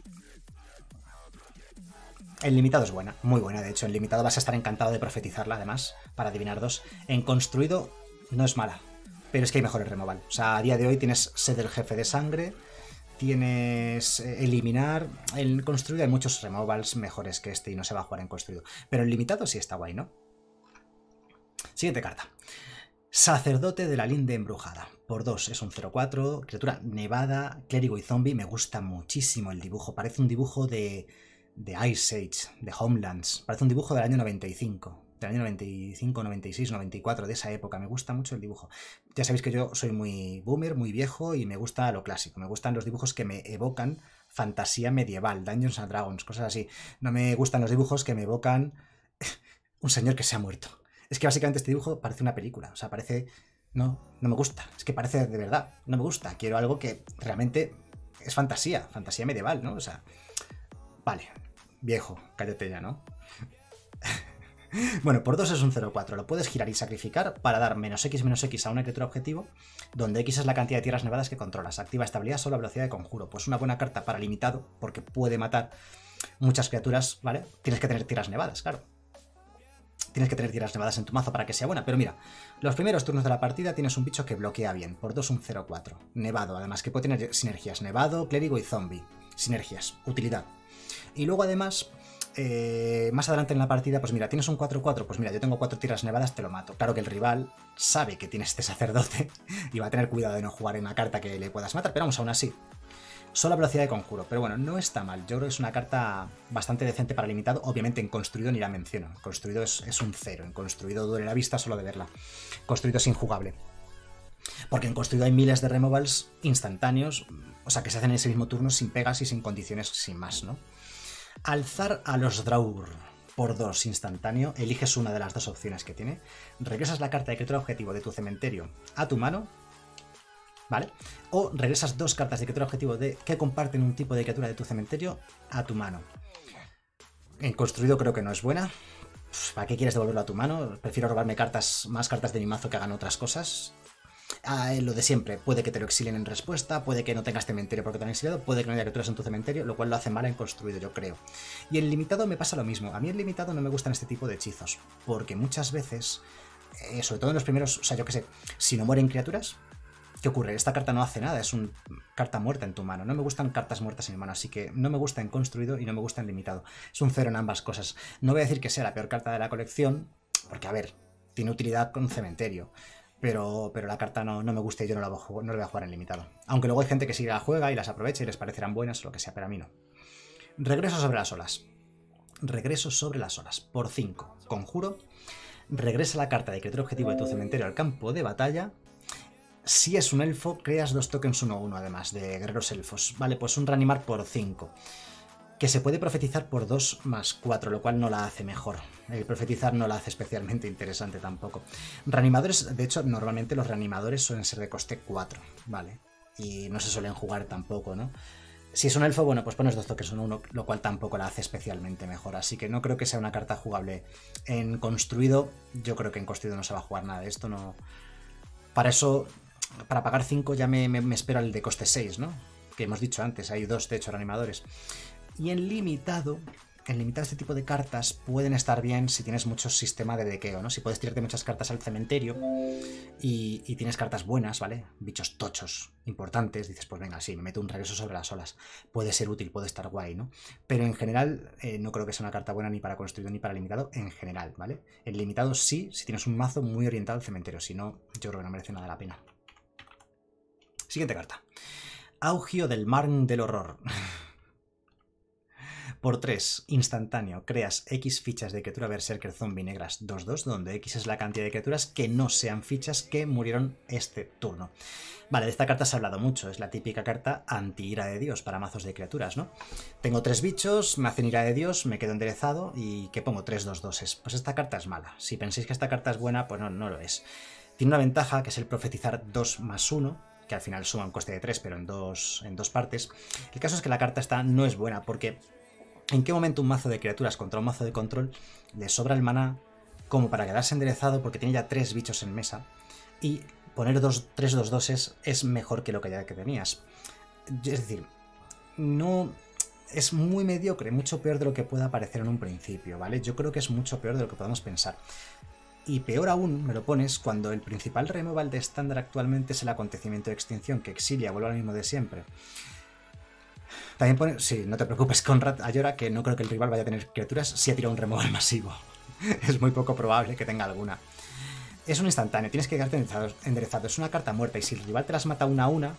El limitado es buena, muy buena, de hecho. En limitado vas a estar encantado de profetizarla, además, para adivinar dos. En construido no es mala, pero es que hay mejores removal. O sea, a día de hoy tienes sed del jefe de sangre, tienes eh, eliminar. En construido hay muchos removals mejores que este y no se va a jugar en construido. Pero en limitado sí está guay, ¿no? Siguiente carta. Sacerdote de la linde embrujada. Por 2 es un 0-4. Criatura nevada, clérigo y zombie. Me gusta muchísimo el dibujo. Parece un dibujo de, de Ice Age, de Homelands. Parece un dibujo del año 95. Del año 95, 96, 94, de esa época. Me gusta mucho el dibujo. Ya sabéis que yo soy muy boomer, muy viejo y me gusta lo clásico. Me gustan los dibujos que me evocan fantasía medieval, Dungeons and Dragons, cosas así. No me gustan los dibujos que me evocan un señor que se ha muerto es que básicamente este dibujo parece una película. O sea, parece. No, no me gusta. Es que parece de verdad. No me gusta. Quiero algo que realmente es fantasía. Fantasía medieval, ¿no? O sea. Vale. Viejo, cállate ya, ¿no? bueno, por 2 es un 0,4. Lo puedes girar y sacrificar para dar menos X menos X a una criatura objetivo, donde X es la cantidad de tierras nevadas que controlas. Activa estabilidad solo velocidad de conjuro. Pues una buena carta para limitado, porque puede matar muchas criaturas, ¿vale? Tienes que tener tierras nevadas, claro tienes que tener tiras nevadas en tu mazo para que sea buena. Pero mira, los primeros turnos de la partida tienes un bicho que bloquea bien. Por 2 un 0-4. Nevado, además que puede tener sinergias. Nevado, clérigo y zombie. Sinergias, utilidad. Y luego además, eh, más adelante en la partida, pues mira, tienes un 4-4, pues mira, yo tengo 4 tiras nevadas, te lo mato. Claro que el rival sabe que tienes este sacerdote y va a tener cuidado de no jugar en una carta que le puedas matar, pero vamos, aún así, Solo velocidad de conjuro, pero bueno, no está mal. Yo creo que es una carta bastante decente para limitado. Obviamente en construido ni la menciono. construido es, un cero. En construido duele la vista solo de verla. Construido es injugable. Porque en construido hay miles de removals instantáneos, o sea, que se hacen en ese mismo turno sin pegas y sin condiciones, sin más, ¿no? Alzar a los Draur por dos instantáneo, eliges una de las dos opciones que tiene, regresas la carta de criatura objetivo de tu cementerio a tu mano ¿vale? O regresas dos cartas de criatura objetivo de, que comparten un tipo de criatura de tu cementerio a tu mano. En construido creo que no es buena. ¿Para qué quieres devolverlo a tu mano? Prefiero robarme cartas, más cartas de mi mazo que hagan otras cosas. Ah, lo de siempre, puede que te lo exilien en respuesta, puede que no tengas cementerio porque te han exiliado, puede que no haya criaturas en tu cementerio, lo cual lo hace mal en construido, yo creo. Y en limitado me pasa lo mismo. A mí en limitado no me gustan este tipo de hechizos, porque muchas veces, eh, sobre todo en los primeros, o sea, yo qué sé, si no mueren criaturas, ¿Qué ocurre? Esta carta no hace nada, es una carta muerta en tu mano. No me gustan cartas muertas en mi mano, así que no me gusta en construido y no me gusta en limitado. Es un cero en ambas cosas. No voy a decir que sea la peor carta de la colección, porque a ver, tiene utilidad con cementerio. Pero, pero la carta no, me gusta y yo no la, voy a, no la voy a jugar en limitado. Aunque luego hay gente que sí la juega y las aprovecha y les parecerán buenas o lo que sea, pero a mí no. Regreso sobre las olas. Regreso sobre las olas. Por 5. Conjuro. Regresa la carta de criatura objetivo de tu cementerio al campo de batalla si es un elfo, creas dos tokens 1-1 además de guerreros elfos. Vale, pues un reanimar por 5. Que se puede profetizar por 2 más 4, lo cual no la hace mejor. El profetizar no la hace especialmente interesante tampoco. Reanimadores, de hecho, normalmente los reanimadores suelen ser de coste 4, ¿vale? Y no se suelen jugar tampoco, ¿no? Si es un elfo, bueno, pues pones dos tokens 1-1, lo cual tampoco la hace especialmente mejor. Así que no creo que sea una carta jugable en construido. Yo creo que en construido no se va a jugar nada de esto, no. Para eso para pagar 5 ya me, me, espero el de coste 6, ¿no? Que hemos dicho antes, hay dos de hecho animadores. Y en limitado, en limitado este tipo de cartas pueden estar bien si tienes mucho sistema de dequeo, ¿no? Si puedes tirarte muchas cartas al cementerio y, tienes cartas buenas, ¿vale? Bichos tochos, importantes, dices, pues venga, sí, me meto un regreso sobre las olas. Puede ser útil, puede estar guay, ¿no? Pero en general eh, no creo que sea una carta buena ni para construido ni para limitado, en general, ¿vale? En limitado sí, si tienes un mazo muy orientado al cementerio, si no, yo creo que no merece nada la pena. Siguiente carta. Augio del Marn del Horror. Por 3, instantáneo, creas X fichas de criatura Berserker Zombie negras 2-2, donde X es la cantidad de criaturas que no sean fichas que murieron este turno. Vale, de esta carta se ha hablado mucho, es la típica carta anti-ira de Dios para mazos de criaturas, ¿no? Tengo tres bichos, me hacen ira de Dios, me quedo enderezado y que pongo 3-2-2. Pues esta carta es mala. Si pensáis que esta carta es buena, pues no, no lo es. Tiene una ventaja que es el profetizar 2 más 1, que al final suma un coste de 3, pero en dos, en dos partes. El caso es que la carta esta no es buena, porque ¿en qué momento un mazo de criaturas contra un mazo de control le sobra el mana como para quedarse enderezado porque tiene ya tres bichos en mesa? Y poner dos, 3 2 2 es, mejor que lo que ya tenías. Es decir, no es muy mediocre, mucho peor de lo que pueda parecer en un principio, ¿vale? Yo creo que es mucho peor de lo que podamos pensar. Y peor aún me lo pones cuando el principal removal de estándar actualmente es el acontecimiento de extinción que exilia, vuelve al mismo de siempre. También pone, sí, no te preocupes, Conrad Ayora, que no creo que el rival vaya a tener criaturas si ha tirado un removal masivo. es muy poco probable que tenga alguna. Es un instantáneo, tienes que quedarte enderezado. Es una carta muerta y si el rival te las mata una a una,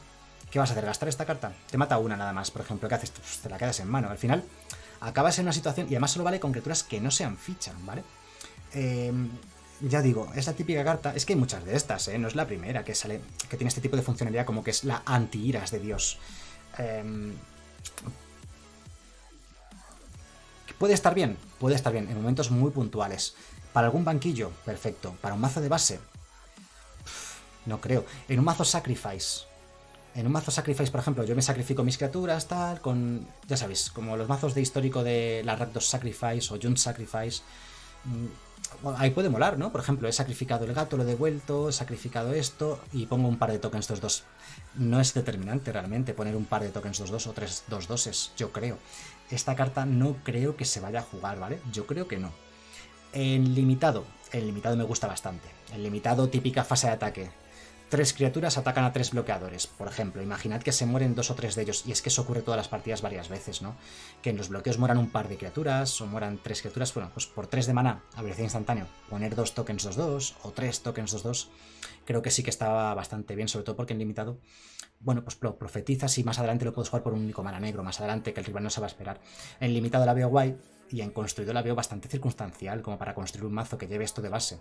¿qué vas a hacer? ¿Gastar esta carta? Te mata una nada más, por ejemplo. ¿Qué haces? Pues te la quedas en mano. Al final, acabas en una situación y además solo vale con criaturas que no sean ficha, ¿vale? Eh, ya digo, es la típica carta. Es que hay muchas de estas, ¿eh? No es la primera que sale. que tiene este tipo de funcionalidad como que es la anti-iras de Dios. Eh, puede estar bien, puede estar bien, en momentos muy puntuales. Para algún banquillo, perfecto. Para un mazo de base, no creo. En un mazo Sacrifice. En un mazo Sacrifice, por ejemplo, yo me sacrifico mis criaturas, tal, con. Ya sabéis, como los mazos de histórico de la Rakdos Sacrifice o Junt Sacrifice. Ahí puede molar, ¿no? Por ejemplo, he sacrificado el gato, lo he devuelto, he sacrificado esto y pongo un par de tokens 2-2. No es determinante realmente poner un par de tokens 2-2 o 3 2-2, yo creo. Esta carta no creo que se vaya a jugar, ¿vale? Yo creo que no. En limitado, el limitado me gusta bastante. El limitado, típica fase de ataque. Tres criaturas atacan a tres bloqueadores, por ejemplo. Imaginad que se mueren dos o tres de ellos, y es que eso ocurre todas las partidas varias veces, ¿no? Que en los bloqueos mueran un par de criaturas, o mueran tres criaturas, bueno, pues por tres de mana, a velocidad instantánea, poner dos tokens 2-2, o tres tokens 2-2, creo que sí que estaba bastante bien, sobre todo porque en limitado, bueno, pues lo profetizas y más adelante lo puedes jugar por un único mana negro, más adelante, que el rival no se va a esperar. En limitado la veo guay, y en construido la veo bastante circunstancial, como para construir un mazo que lleve esto de base.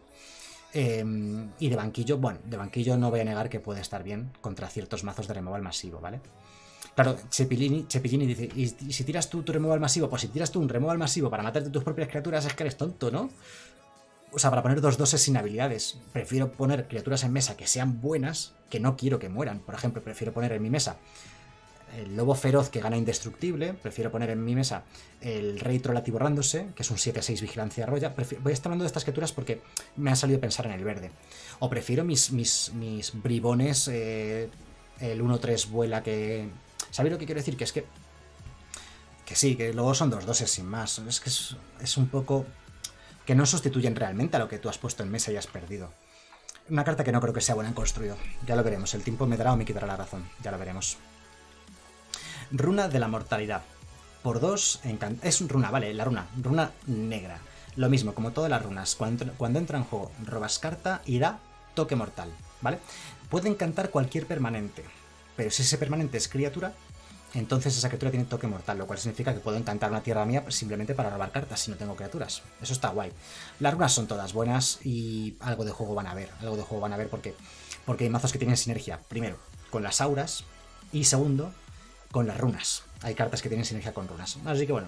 Em, y de banquillo, bueno, de banquillo no voy a negar que puede estar bien contra ciertos mazos de removal masivo, ¿vale? Claro, Cepillini, dice, ¿y si tiras tú tu removal masivo? Pues si tiras tú un removal masivo para matarte tus propias criaturas es que eres tonto, ¿no? O sea, para poner dos doses sin habilidades. Prefiero poner criaturas en mesa que sean buenas, que no quiero que mueran. Por ejemplo, prefiero poner en mi mesa el lobo feroz que gana indestructible. Prefiero poner en mi mesa el rey troll atiborrándose, que es un 7-6 vigilancia roya. voy a estar hablando de estas criaturas porque me ha salido pensar en el verde. O prefiero mis, mis, mis bribones, eh, el 1-3 vuela que... ¿Sabéis lo que quiero decir? Que es que... Que sí, que luego son dos doses sin más. Es que es, es un poco... Que no sustituyen realmente a lo que tú has puesto en mesa y has perdido. Una carta que no creo que sea buena en construido. Ya lo veremos. El tiempo me dará o me quitará la razón. Ya lo veremos. Runa de la mortalidad. Por dos, es runa, vale, la runa, runa negra. Lo mismo, como todas las runas, cuando, cuando entra en juego, robas carta y da toque mortal, ¿vale? Puede encantar cualquier permanente, pero si ese permanente es criatura, entonces esa criatura tiene toque mortal, lo cual significa que puedo encantar una tierra mía simplemente para robar cartas si no tengo criaturas. Eso está guay. Las runas son todas buenas y algo de juego van a ver, algo de juego van a ver porque, porque hay mazos que tienen sinergia, primero, con las auras y segundo, con las runas. Hay cartas que tienen sinergia con runas. Así que bueno,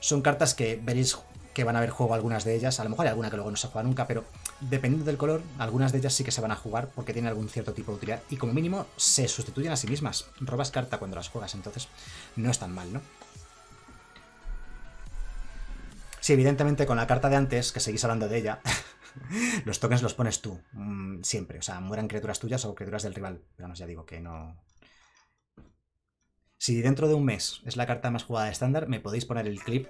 son cartas que veréis que van a haber juego algunas de ellas. A lo mejor hay alguna que luego no se juega nunca, pero dependiendo del color, algunas de ellas sí que se van a jugar porque tienen algún cierto tipo de utilidad. Y como mínimo se sustituyen a sí mismas. Robas carta cuando las juegas, entonces no es tan mal, ¿no? Sí, evidentemente con la carta de antes, que seguís hablando de ella, los tokens los pones tú, mm, siempre. O sea, mueran criaturas tuyas o criaturas del rival. Pero no, ya digo que no, si dentro de un mes es la carta más jugada de estándar, me podéis poner el clip,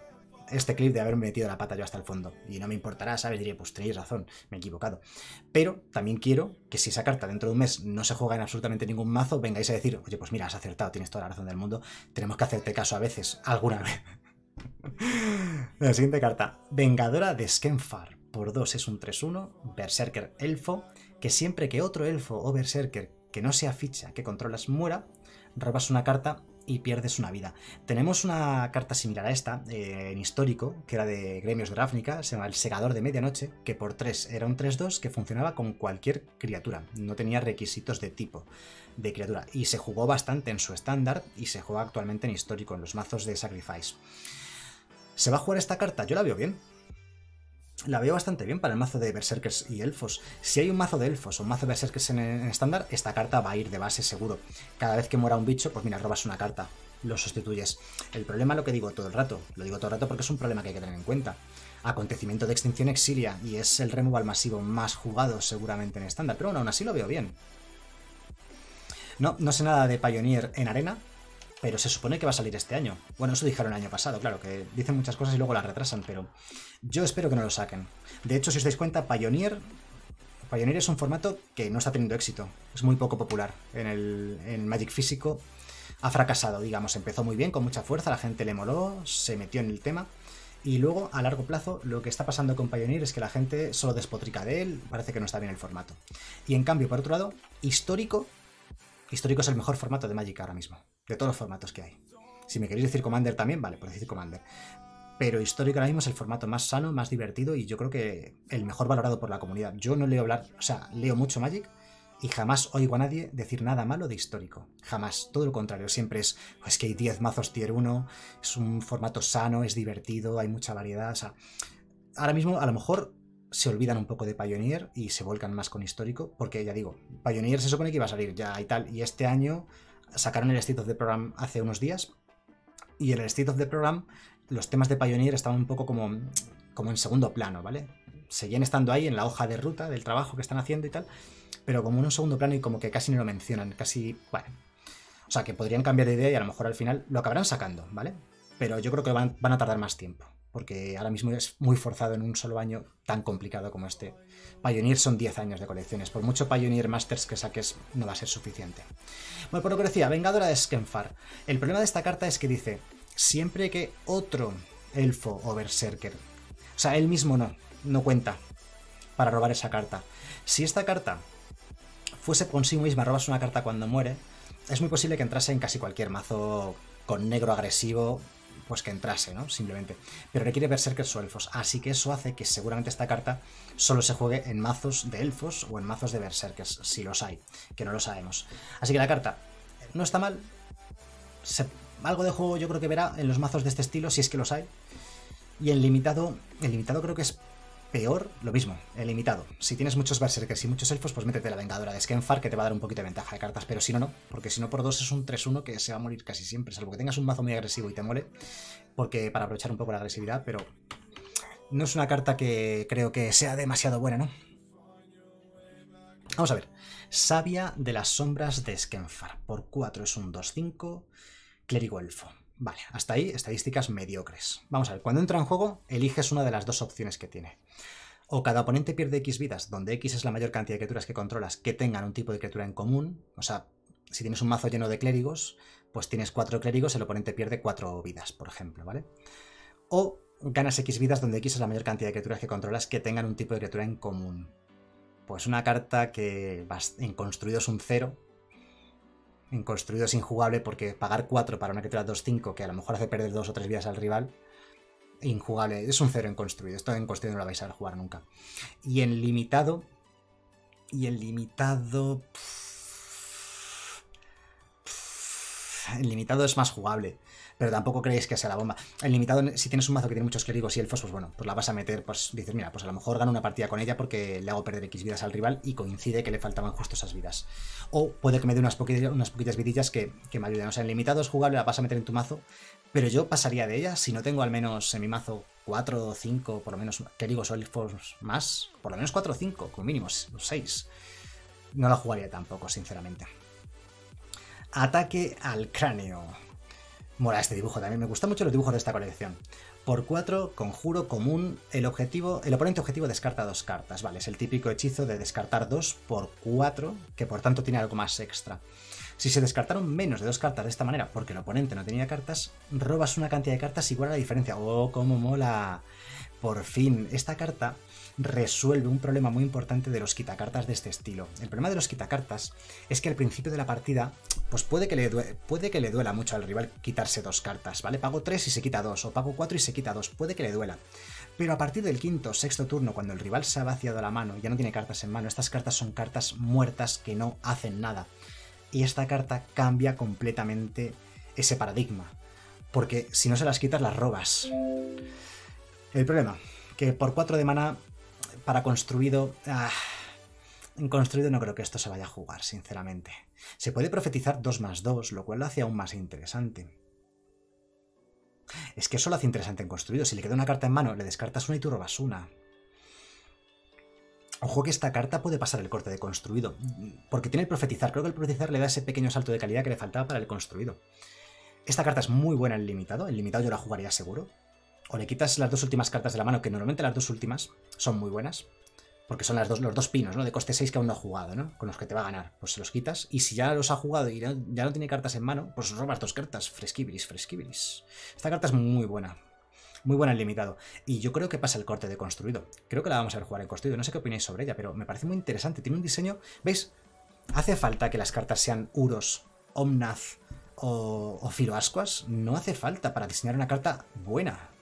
este clip de haberme metido la pata yo hasta el fondo. Y no me importará, ¿sabes? Diré, pues tenéis razón, me he equivocado. Pero también quiero que si esa carta dentro de un mes no se juega en absolutamente ningún mazo, vengáis a decir, oye, pues mira, has acertado, tienes toda la razón del mundo, tenemos que hacerte caso a veces, alguna vez. la siguiente carta, Vengadora de Skenfar. Por 2 es un 3-1, Berserker Elfo, que siempre que otro elfo o Berserker que no sea ficha que controlas muera, robas una carta y pierdes una vida. Tenemos una carta similar a esta eh, en histórico, que era de Gremios Ravnica, se llama el Segador de Medianoche, que por 3 era un 3-2 que funcionaba con cualquier criatura, no tenía requisitos de tipo de criatura, y se jugó bastante en su estándar y se juega actualmente en histórico, en los mazos de Sacrifice. ¿Se va a jugar esta carta? Yo la veo bien. La veo bastante bien para el mazo de Berserkers y Elfos. Si hay un mazo de Elfos o un mazo de Berserkers en, estándar, esta carta va a ir de base seguro. Cada vez que muera un bicho, pues mira, robas una carta, lo sustituyes. El problema, lo que digo todo el rato, lo digo todo el rato porque es un problema que hay que tener en cuenta. Acontecimiento de extinción exilia y es el removal masivo más jugado seguramente en estándar, pero bueno, aún así lo veo bien. No, no sé nada de Pioneer en arena, pero se supone que va a salir este año. Bueno, eso dijeron el año pasado, claro, que dicen muchas cosas y luego las retrasan, pero yo espero que no lo saquen. De hecho, si os dais cuenta, Pioneer, Pioneer es un formato que no está teniendo éxito, es muy poco popular en el, Magic físico. Ha fracasado, digamos, empezó muy bien, con mucha fuerza, la gente le moló, se metió en el tema. Y luego, a largo plazo, lo que está pasando con Pioneer es que la gente solo despotrica de él, parece que no está bien el formato. Y en cambio, por otro lado, histórico, histórico es el mejor formato de Magic ahora mismo de todos los formatos que hay. Si me queréis decir Commander también, vale, pues decir Commander. Pero histórico ahora mismo es el formato más sano, más divertido y yo creo que el mejor valorado por la comunidad. Yo no leo hablar, o sea, leo mucho Magic y jamás oigo a nadie decir nada malo de histórico. Jamás. Todo lo contrario. Siempre es, pues que hay 10 mazos tier 1, es un formato sano, es divertido, hay mucha variedad. O ahora mismo a lo mejor se olvidan un poco de Pioneer y se volcan más con histórico, porque ya digo, Pioneer se supone que iba a salir ya y tal, y este año sacaron el State of the Program hace unos días. Y en el State of the Program, los temas de Pioneer estaban un poco como, como en segundo plano, ¿vale? Seguían estando ahí en la hoja de ruta del trabajo que están haciendo y tal, pero como en un segundo plano y como que casi no lo mencionan, casi, bueno. O sea, que podrían cambiar de idea y a lo mejor al final lo acabarán sacando, ¿vale? Pero yo creo que van a tardar más tiempo porque ahora mismo es muy forzado en un solo año tan complicado como este. Pioneer son 10 años de colecciones, por mucho Pioneer Masters que saques no va a ser suficiente. Bueno, por lo que decía, Vengadora de Skenfar. El problema de esta carta es que dice, siempre que otro elfo o berserker, o sea, él mismo no, no cuenta para robar esa carta. Si esta carta fuese con sí misma, robas una carta cuando muere, es muy posible que entrase en casi cualquier mazo con negro agresivo pues que entrase, ¿no? Simplemente. Pero requiere berserkers o elfos, así que eso hace que seguramente esta carta solo se juegue en mazos de elfos o en mazos de berserkers, si los hay, que no lo sabemos. Así que la carta no está mal. algo de juego yo creo que verá en los mazos de este estilo, si es que los hay. Y en limitado, el limitado creo que es Peor, lo mismo, el limitado. Si tienes muchos berserkers y muchos elfos, pues métete la vengadora de Skenfar, que te va a dar un poquito de ventaja de cartas, pero si no, no, porque si no por dos es un 3-1 que se va a morir casi siempre, salvo que tengas un mazo muy agresivo y te mole, porque para aprovechar un poco la agresividad, pero no es una carta que creo que sea demasiado buena, ¿no? Vamos a ver. Sabia de las sombras de Skenfar. Por 4 es un 2-5. Clérigo elfo. Vale, hasta ahí estadísticas mediocres. Vamos a ver, cuando entra en juego, eliges una de las dos opciones que tiene. O cada oponente pierde X vidas, donde X es la mayor cantidad de criaturas que controlas que tengan un tipo de criatura en común. O sea, si tienes un mazo lleno de clérigos, pues tienes cuatro clérigos, el oponente pierde cuatro vidas, por ejemplo, ¿vale? O ganas X vidas, donde X es la mayor cantidad de criaturas que controlas que tengan un tipo de criatura en común. Pues una carta que en construido es un cero, en construido es injugable porque pagar 4 para una criatura 2-5 que a lo mejor hace perder 2 o 3 vidas al rival, injugable. Es un 0 en construido. Esto en construido no lo vais a jugar nunca. Y en limitado. Y en limitado. en limitado es más jugable pero tampoco creéis que sea la bomba. El limitado, si tienes un mazo que tiene muchos clérigos y elfos, pues bueno, pues la vas a meter, pues dices, mira, pues a lo mejor gano una partida con ella porque le hago perder X vidas al rival y coincide que le faltaban justo esas vidas. O puede que me dé unas poquitas, unas poquitas vidillas que, me ayuden. O sea, en limitado es jugable, la vas a meter en tu mazo, pero yo pasaría de ella si no tengo al menos en mi mazo 4 o 5, por lo menos clérigos o elfos más, por lo menos 4 o 5, con mínimos 6. No la jugaría tampoco, sinceramente. Ataque al cráneo. Mola este dibujo también, me gustan mucho los dibujos de esta colección. Por 4, conjuro común, el objetivo, el oponente objetivo descarta dos cartas, vale, es el típico hechizo de descartar 2 por 4, que por tanto tiene algo más extra. Si se descartaron menos de dos cartas de esta manera, porque el oponente no tenía cartas, robas una cantidad de cartas igual a la diferencia. ¡Oh, cómo mola! Por fin, esta carta resuelve un problema muy importante de los quitacartas de este estilo. El problema de los quitacartas es que al principio de la partida, pues puede que le, puede que le duela mucho al rival quitarse dos cartas, ¿vale? Pago tres y se quita dos, o pago cuatro y se quita dos, puede que le duela. Pero a partir del quinto o sexto turno, cuando el rival se ha vaciado la mano, ya no tiene cartas en mano, estas cartas son cartas muertas que no hacen nada. Y esta carta cambia completamente ese paradigma. Porque si no se las quitas, las robas. El problema, que por 4 de mana para construido... ah, en construido no creo que esto se vaya a jugar, sinceramente. Se puede profetizar 2 más 2, lo cual lo hace aún más interesante. Es que eso lo hace interesante en construido. Si le queda una carta en mano, le descartas una y tú robas una. Ojo que esta carta puede pasar el corte de construido. Porque tiene el profetizar. Creo que el profetizar le da ese pequeño salto de calidad que le faltaba para el construido. Esta carta es muy buena en limitado. En limitado yo la jugaría seguro. O le quitas las dos últimas cartas de la mano, que normalmente las dos últimas son muy buenas. Porque son las dos, los dos pinos, ¿no? De coste 6 que aún no ha jugado, ¿no? Con los que te va a ganar. Pues se los quitas. Y si ya los ha jugado y ya, no tiene cartas en mano, pues robas dos cartas. Fresquibilis, fresquibilis. Esta carta es muy buena. Muy buena en limitado. Y yo creo que pasa el corte de construido. Creo que la vamos a ver jugar en construido. No sé qué opináis sobre ella, pero me parece muy interesante. Tiene un diseño. ¿Veis? ¿Hace falta que las cartas sean Uros, Omnath o, o Filoascuas? No hace falta para diseñar una carta buena.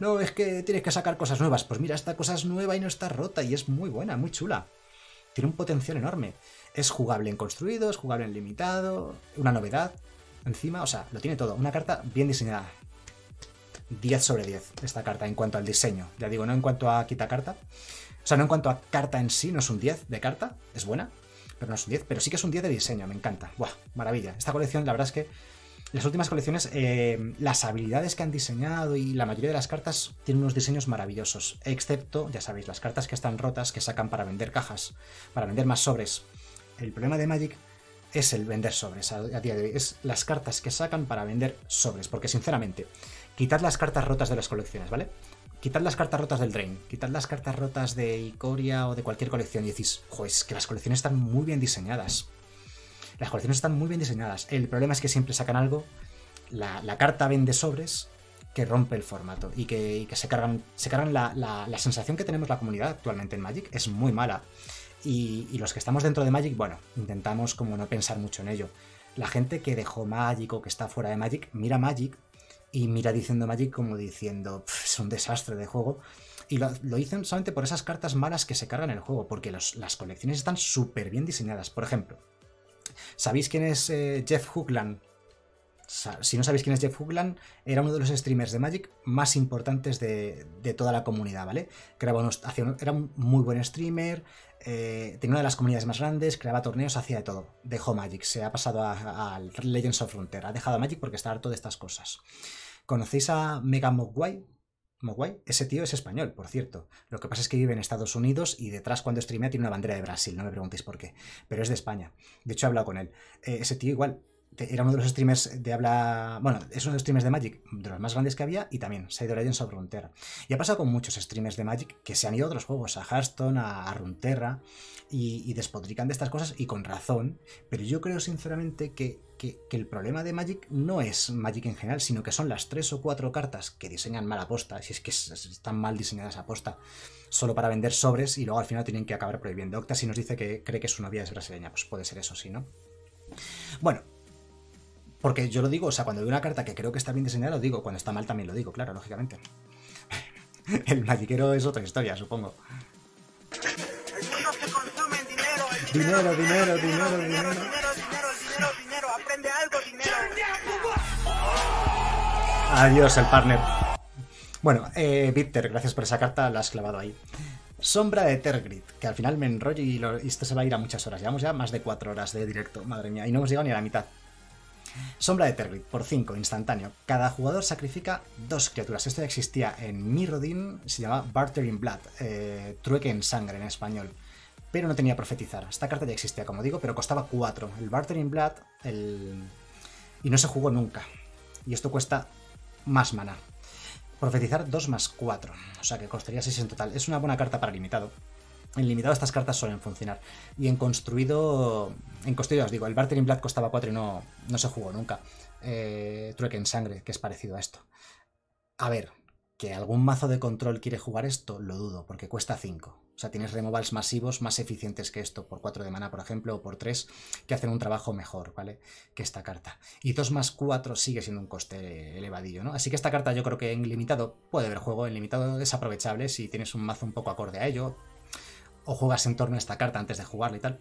No, es que tienes que sacar cosas nuevas. Pues mira, esta cosa es nueva y no está rota y es muy buena, muy chula. Tiene un potencial enorme. Es jugable en construido, es jugable en limitado, una novedad. Encima, o sea, lo tiene todo. Una carta bien diseñada. 10 sobre 10 esta carta en cuanto al diseño. Ya digo, no en cuanto a quita carta. O sea, no en cuanto a carta en sí, no es un 10 de carta, es buena, pero no es un 10, pero sí que es un 10 de diseño, me encanta. Buah, maravilla. Esta colección, la verdad es que las últimas colecciones, eh, las habilidades que han diseñado y la mayoría de las cartas tienen unos diseños maravillosos, excepto, ya sabéis, las cartas que están rotas, que sacan para vender cajas, para vender más sobres. El problema de Magic es el vender sobres a, día de hoy, es las cartas que sacan para vender sobres, porque sinceramente, quitad las cartas rotas de las colecciones, ¿vale? Quitad las cartas rotas del Drain, quitad las cartas rotas de Icoria o de cualquier colección y decís, joder, es que las colecciones están muy bien diseñadas. Las colecciones están muy bien diseñadas. El problema es que siempre sacan algo, la, la carta vende sobres que rompe el formato y que, se cargan, se cargan la, sensación que tenemos la comunidad actualmente en Magic es muy mala. Y, los que estamos dentro de Magic, bueno, intentamos como no pensar mucho en ello. La gente que dejó Magic o que está fuera de Magic, mira Magic y mira diciendo Magic como diciendo, "Pff, es un desastre de juego. Y lo, lo dicen solamente por esas cartas malas que se cargan en el juego, porque las colecciones están súper bien diseñadas. Por ejemplo, ¿sabéis quién es eh, Jeff Hoogland? Si no sabéis quién es Jeff Hoogland, era uno de los streamers de Magic más importantes de, toda la comunidad, ¿vale? Era un muy buen streamer, eh, tenía una de las comunidades más grandes, creaba torneos, hacía de todo. Dejó Magic, se ha pasado al Legends of Frontier, ha dejado a Magic porque está harto de estas cosas. ¿Conocéis a Mega Mogwai? Mogwai, ese tío es español, por cierto. Lo que pasa es que vive en Estados Unidos y detrás cuando streamea tiene una bandera de Brasil, no me preguntéis por qué, pero es de España. De hecho he hablado con él. Eh, ese tío igual era uno de los streamers de habla, bueno, es uno de los streamers de Magic, de los más grandes que había y también se ha ido Legends of Runeterra. Y ha pasado con muchos streamers de Magic que se han ido a otros juegos, a Hearthstone, a, a Runeterra y, y de estas cosas y con razón, pero yo creo sinceramente que, que- el problema de Magic no es Magic en general, sino que son las tres o cuatro cartas que diseñan mal aposta, si es que es- están mal diseñadas aposta, solo para vender sobres y luego al final tienen que acabar prohibiendo. Octa si nos dice que cree que su novia es brasileña, pues puede ser eso, sí, ¿no? Bueno, porque yo lo digo, o sea, cuando veo una carta que creo que está bien diseñada, lo digo, cuando está mal también lo digo, claro, lógicamente. El magiquero es otra historia, supongo. Dinero. Dinero, dinero, dinero, dinero, dinero. dinero, dinero. Aprende algo, dinero. Adiós, el partner. Bueno, eh, Victor, gracias por esa carta, la has clavado ahí. Sombra de Tergrid, que al final me enrollo y, lo- y esto se va a ir a muchas horas. Llevamos ya más de 4 horas de directo, madre mía, y no hemos llegado ni a la mitad. Sombra de Tergrid, por 5, instantáneo. Cada jugador sacrifica dos criaturas. Esto ya existía en Mirrodin, se llama Barter in Blood, eh, trueque en sangre en español. Pero no tenía profetizar. Esta carta ya existía, como digo, pero costaba 4. El Barter in Blood, el... y no se jugó nunca. Y esto cuesta más mana. Profetizar 2 más 4. O sea que costaría 6 en total. Es una buena carta para limitado. En limitado estas cartas suelen funcionar. Y en construido. En construido os digo, el Bartering Blood costaba 4 y no, no se jugó nunca. Eh, trueque en sangre, que es parecido a esto. A ver, que algún mazo de control quiere jugar esto, lo dudo, porque cuesta 5. O sea, tienes removals masivos más eficientes que esto, por 4 de mana, por ejemplo, o por 3, que hacen un trabajo mejor, ¿vale? Que esta carta. Y 2 más 4 sigue siendo un coste elevadillo, ¿no? Así que esta carta yo creo que en limitado puede haber juego, en limitado es aprovechable si tienes un mazo un poco acorde a ello, o juegas en torno a esta carta antes de jugarla y tal.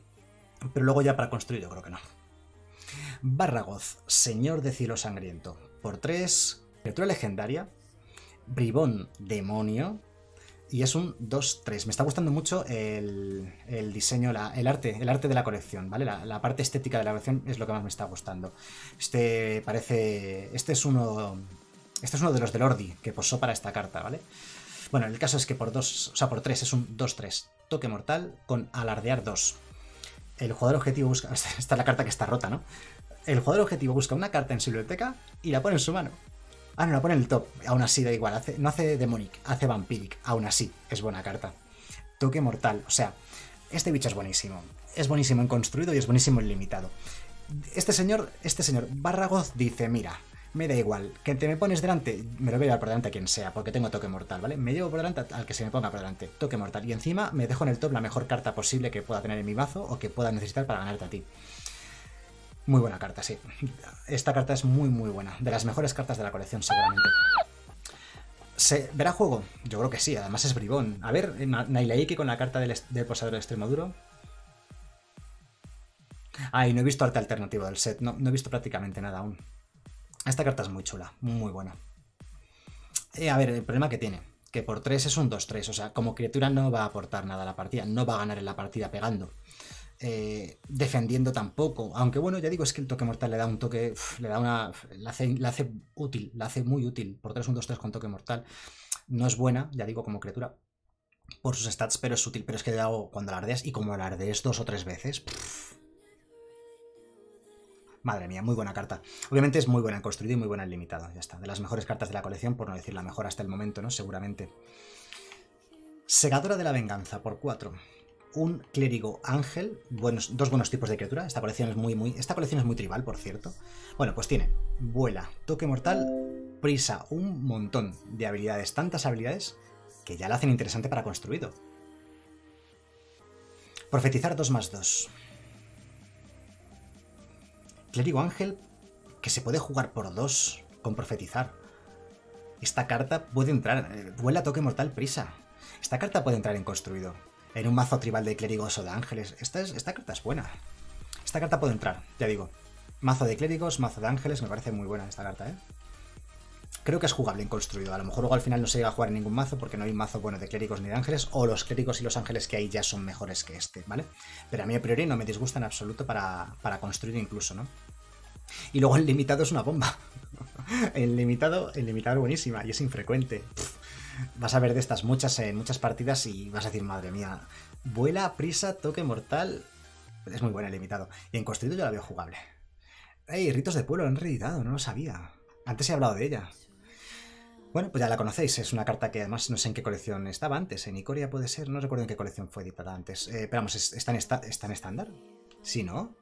Pero luego ya para construir yo creo que no. Barragoz, Señor de Cielo Sangriento. Por 3, criatura legendaria. Bribón, Demonio. Y es un 2-3. Me está gustando mucho el, el diseño, la- el arte, el arte de la colección, ¿vale? La, la parte estética de la colección es lo que más me está gustando. Este parece. Este es uno. Este es uno de los del Ordi que posó para esta carta, ¿vale? Bueno, el caso es que por dos, o sea, por 3 es un 2-3. Toque mortal con alardear 2. El jugador objetivo busca. Esta es la carta que está rota, ¿no? El jugador objetivo busca una carta en su biblioteca y la pone en su mano. Ah, no, la pone en el top. Aún así da igual. Hace- no hace Demonic, hace Vampiric. Aún así, es buena carta. Toque mortal. O sea, este bicho es buenísimo. Es buenísimo en construido y es buenísimo en limitado. Este señor, este señor Barragoz dice, mira, me da igual, que te me pones delante, me lo voy a llevar por delante a quien sea, porque tengo toque mortal, ¿vale? Me llevo por delante al que se me ponga por delante, toque mortal. Y encima me dejo en el top la mejor carta posible que pueda tener en mi mazo o que pueda necesitar para ganarte a ti. Muy buena carta, sí. Esta carta es muy, muy buena. De las mejores cartas de la colección, seguramente. ¿Se verá juego? Yo creo que sí, además es bribón. A ver, Na- Nailaiki con la carta del, del posador de extremo duro. Ay, no he visto arte alternativo del set, no he visto prácticamente nada aún. Esta carta es muy chula, muy buena. Eh, a ver, el problema que tiene, que por 3 es un 2-3, o sea, como criatura no va a aportar nada a la partida, no va a ganar en la partida pegando. Eh, defendiendo tampoco, aunque bueno, ya digo, es que el toque mortal le da un toque, le da una, la hace, útil, la hace muy útil, por 3 un 2-3 con toque mortal. No es buena, ya digo, como criatura, por sus stats, pero es útil, pero es que hago cuando alardeas y como alardees dos o tres veces, Madre mía, muy buena carta. Obviamente es muy buena en construido y muy buena en limitado. Ya está. De las mejores cartas de la colección, por no decir la mejor hasta el momento, ¿no? Seguramente. Segadora de la venganza, por 4. Un clérigo ángel. Buenos, dos buenos tipos de criatura. Esta colección es muy, muy. Esta colección es muy tribal, por cierto. Bueno, pues tiene vuela, toque mortal, prisa, un montón de habilidades. Tantas habilidades que ya la hacen interesante para construido. Profetizar 2 más 2. Clérigo Ángel que se puede jugar por dos con profetizar. Esta carta puede entrar, eh, vuela toque mortal prisa. Esta carta puede entrar en construido. En un mazo tribal de clérigos o de ángeles. Esta, es- esta carta es buena. Esta carta puede entrar, ya digo. Mazo de clérigos, mazo de ángeles, me parece muy buena esta carta, ¿eh? Creo que es jugable en construido. A lo mejor luego al final no se llega a jugar en ningún mazo porque no hay mazo bueno de clérigos ni de ángeles, o los clérigos y los ángeles que hay ya son mejores que este, ¿vale? Pero a mí a priori no me disgusta en absoluto para, para construir incluso, ¿no? Y luego el limitado es una bomba. El limitado, el limitado es buenísima y es infrecuente. Vas a ver de estas muchas en muchas partidas y vas a decir, madre mía, vuela, prisa, toque mortal. Es muy buena el limitado. Y en construido yo la veo jugable. ¡Ey! Ritos de pueblo, lo han reeditado, no lo sabía. Antes he hablado de ella. Bueno, pues ya la conocéis, es una carta que además no sé en qué colección estaba antes, en Icoria puede ser, no recuerdo en qué colección fue editada antes. Eh, pero vamos, ¿es- ¿está en estándar? Sí, ¿no?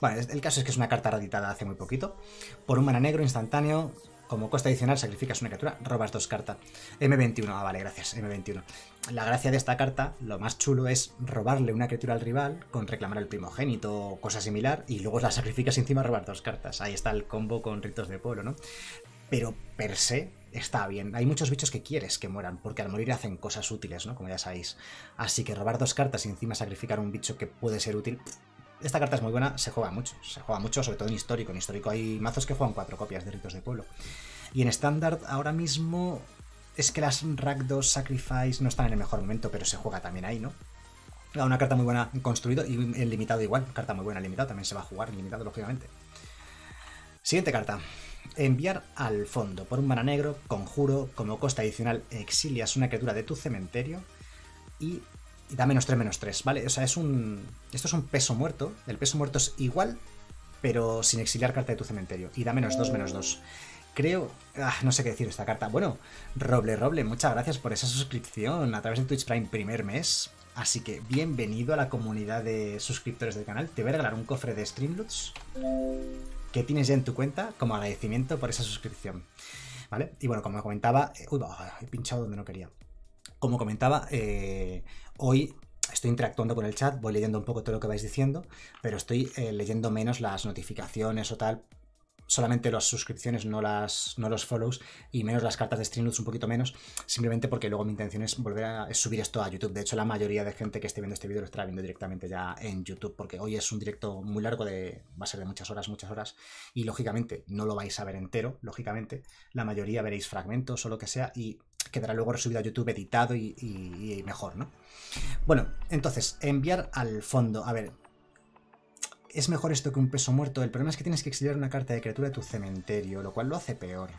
Bueno, es- el caso es que es una carta reeditada hace muy poquito. Por un mana negro instantáneo, como costa adicional, sacrificas una criatura, robas dos cartas. M21, ah, vale, gracias, M21. La gracia de esta carta, lo más chulo, es robarle una criatura al rival con reclamar al primogénito o cosa similar, y luego la sacrificas encima robar dos cartas. Ahí está el combo con ritos de pueblo, ¿no? Pero per se está bien. Hay muchos bichos que quieres que mueran, porque al morir hacen cosas útiles, ¿no? Como ya sabéis. Así que robar dos cartas y encima sacrificar un bicho que puede ser útil. Esta carta es muy buena, se juega mucho. Se juega mucho, sobre todo en histórico. En histórico hay mazos que juegan cuatro copias de ritos de pueblo. Y en estándar ahora mismo es que las Rakdos Sacrifice no están en el mejor momento, pero se juega también ahí, ¿no? Ah, Una carta muy buena en construido y en limitado igual. Carta muy buena en limitado, también se va a jugar en limitado, lógicamente. Siguiente carta. Enviar al fondo. Por un mana negro, conjuro, como costa adicional, exilias una criatura de tu cementerio y, da menos 3, menos 3, ¿vale? O sea, es un. Esto es un peso muerto. El peso muerto es igual, pero sin exiliar carta de tu cementerio. Y da menos 2, menos 2. Creo. ah, no sé qué decir de esta carta. Bueno, Roble Roble, muchas gracias por esa suscripción a través de Twitch Prime primer mes. Así que bienvenido a la comunidad de suscriptores del canal. Te voy a regalar un cofre de Streamloots que tienes ya en tu cuenta como agradecimiento por esa suscripción. ¿Vale? Y bueno, como comentaba. eh, Uy, he pinchado donde no quería. Como comentaba, eh, hoy estoy interactuando con el chat, voy leyendo un poco todo lo que vais diciendo, pero estoy eh, leyendo menos las notificaciones o tal. Solamente las suscripciones, no, las, no los follows, y menos las cartas de Streamloots, un poquito menos, simplemente porque luego mi intención es volver a subir esto a YouTube. De hecho, la mayoría de gente que esté viendo este vídeo lo estará viendo directamente ya en YouTube, porque hoy es un directo muy largo, de, va a ser de muchas horas, muchas horas, y lógicamente no lo vais a ver entero, lógicamente, la mayoría veréis fragmentos o lo que sea, y quedará luego resubido a YouTube editado y- y mejor, ¿no? Bueno, entonces, enviar al fondo. A ver, es mejor esto que un peso muerto. El problema es que tienes que exiliar una carta de criatura de tu cementerio, lo cual lo hace peor.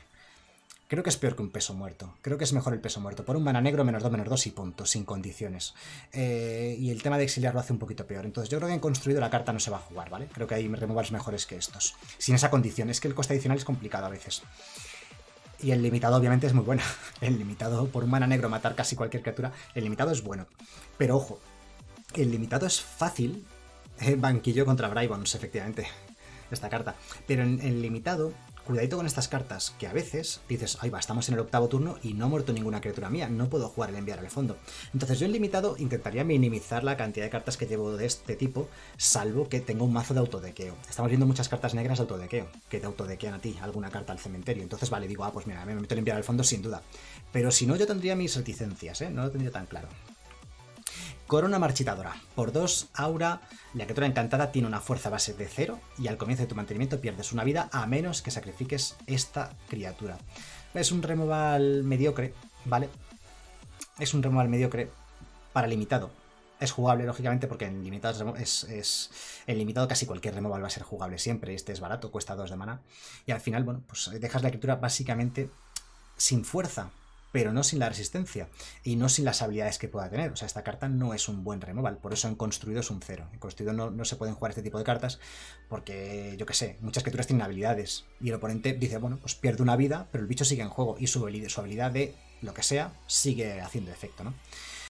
Creo que es peor que un peso muerto. Creo que es mejor el peso muerto. Por un mana negro, menos 2, menos 2 y punto, sin condiciones. Eh, y el tema de exiliar lo hace un poquito peor. Entonces yo creo que en construido la carta no se va a jugar, ¿vale? Creo que hay removals mejores que estos. Sin esa condición. Es que el coste adicional es complicado a veces. Y el limitado obviamente es muy bueno. El limitado, por un mana negro, matar casi cualquier criatura, el limitado es bueno. Pero ojo, el limitado es fácil. Eh, banquillo contra Brybons, efectivamente. Esta carta. Pero en el limitado, cuidadito con estas cartas, que a veces dices, ay va, estamos en el octavo turno y no ha muerto ninguna criatura mía, no puedo jugar el enviar al fondo. Entonces yo en limitado intentaría minimizar la cantidad de cartas que llevo de este tipo, salvo que tenga un mazo de autodequeo. Estamos viendo muchas cartas negras de autodequeo, que te autodequean a ti alguna carta al cementerio. Entonces vale, digo, ah, pues mira, me meto en enviar al fondo sin duda. Pero si no, yo tendría mis reticencias, ¿eh? No lo tendría tan claro. Corona Marchitadora. Por 2, Aura, la criatura encantada tiene una fuerza base de 0 y al comienzo de tu mantenimiento pierdes una vida a menos que sacrifiques esta criatura. Es un removal mediocre, ¿vale? Es un removal mediocre para limitado. Es jugable, lógicamente, porque en limitado es, es- en limitado casi cualquier removal va a ser jugable siempre. Este es barato, cuesta 2 de mana. Y al final, bueno, pues dejas la criatura básicamente sin fuerza, pero no sin la resistencia y no sin las habilidades que pueda tener. O sea, esta carta no es un buen removal, por eso en construido es un cero. En construido no, no se pueden jugar este tipo de cartas porque, yo qué sé, muchas criaturas tienen habilidades y el oponente dice, bueno, pues pierde una vida, pero el bicho sigue en juego y su, su habilidad de lo que sea sigue haciendo efecto, ¿no?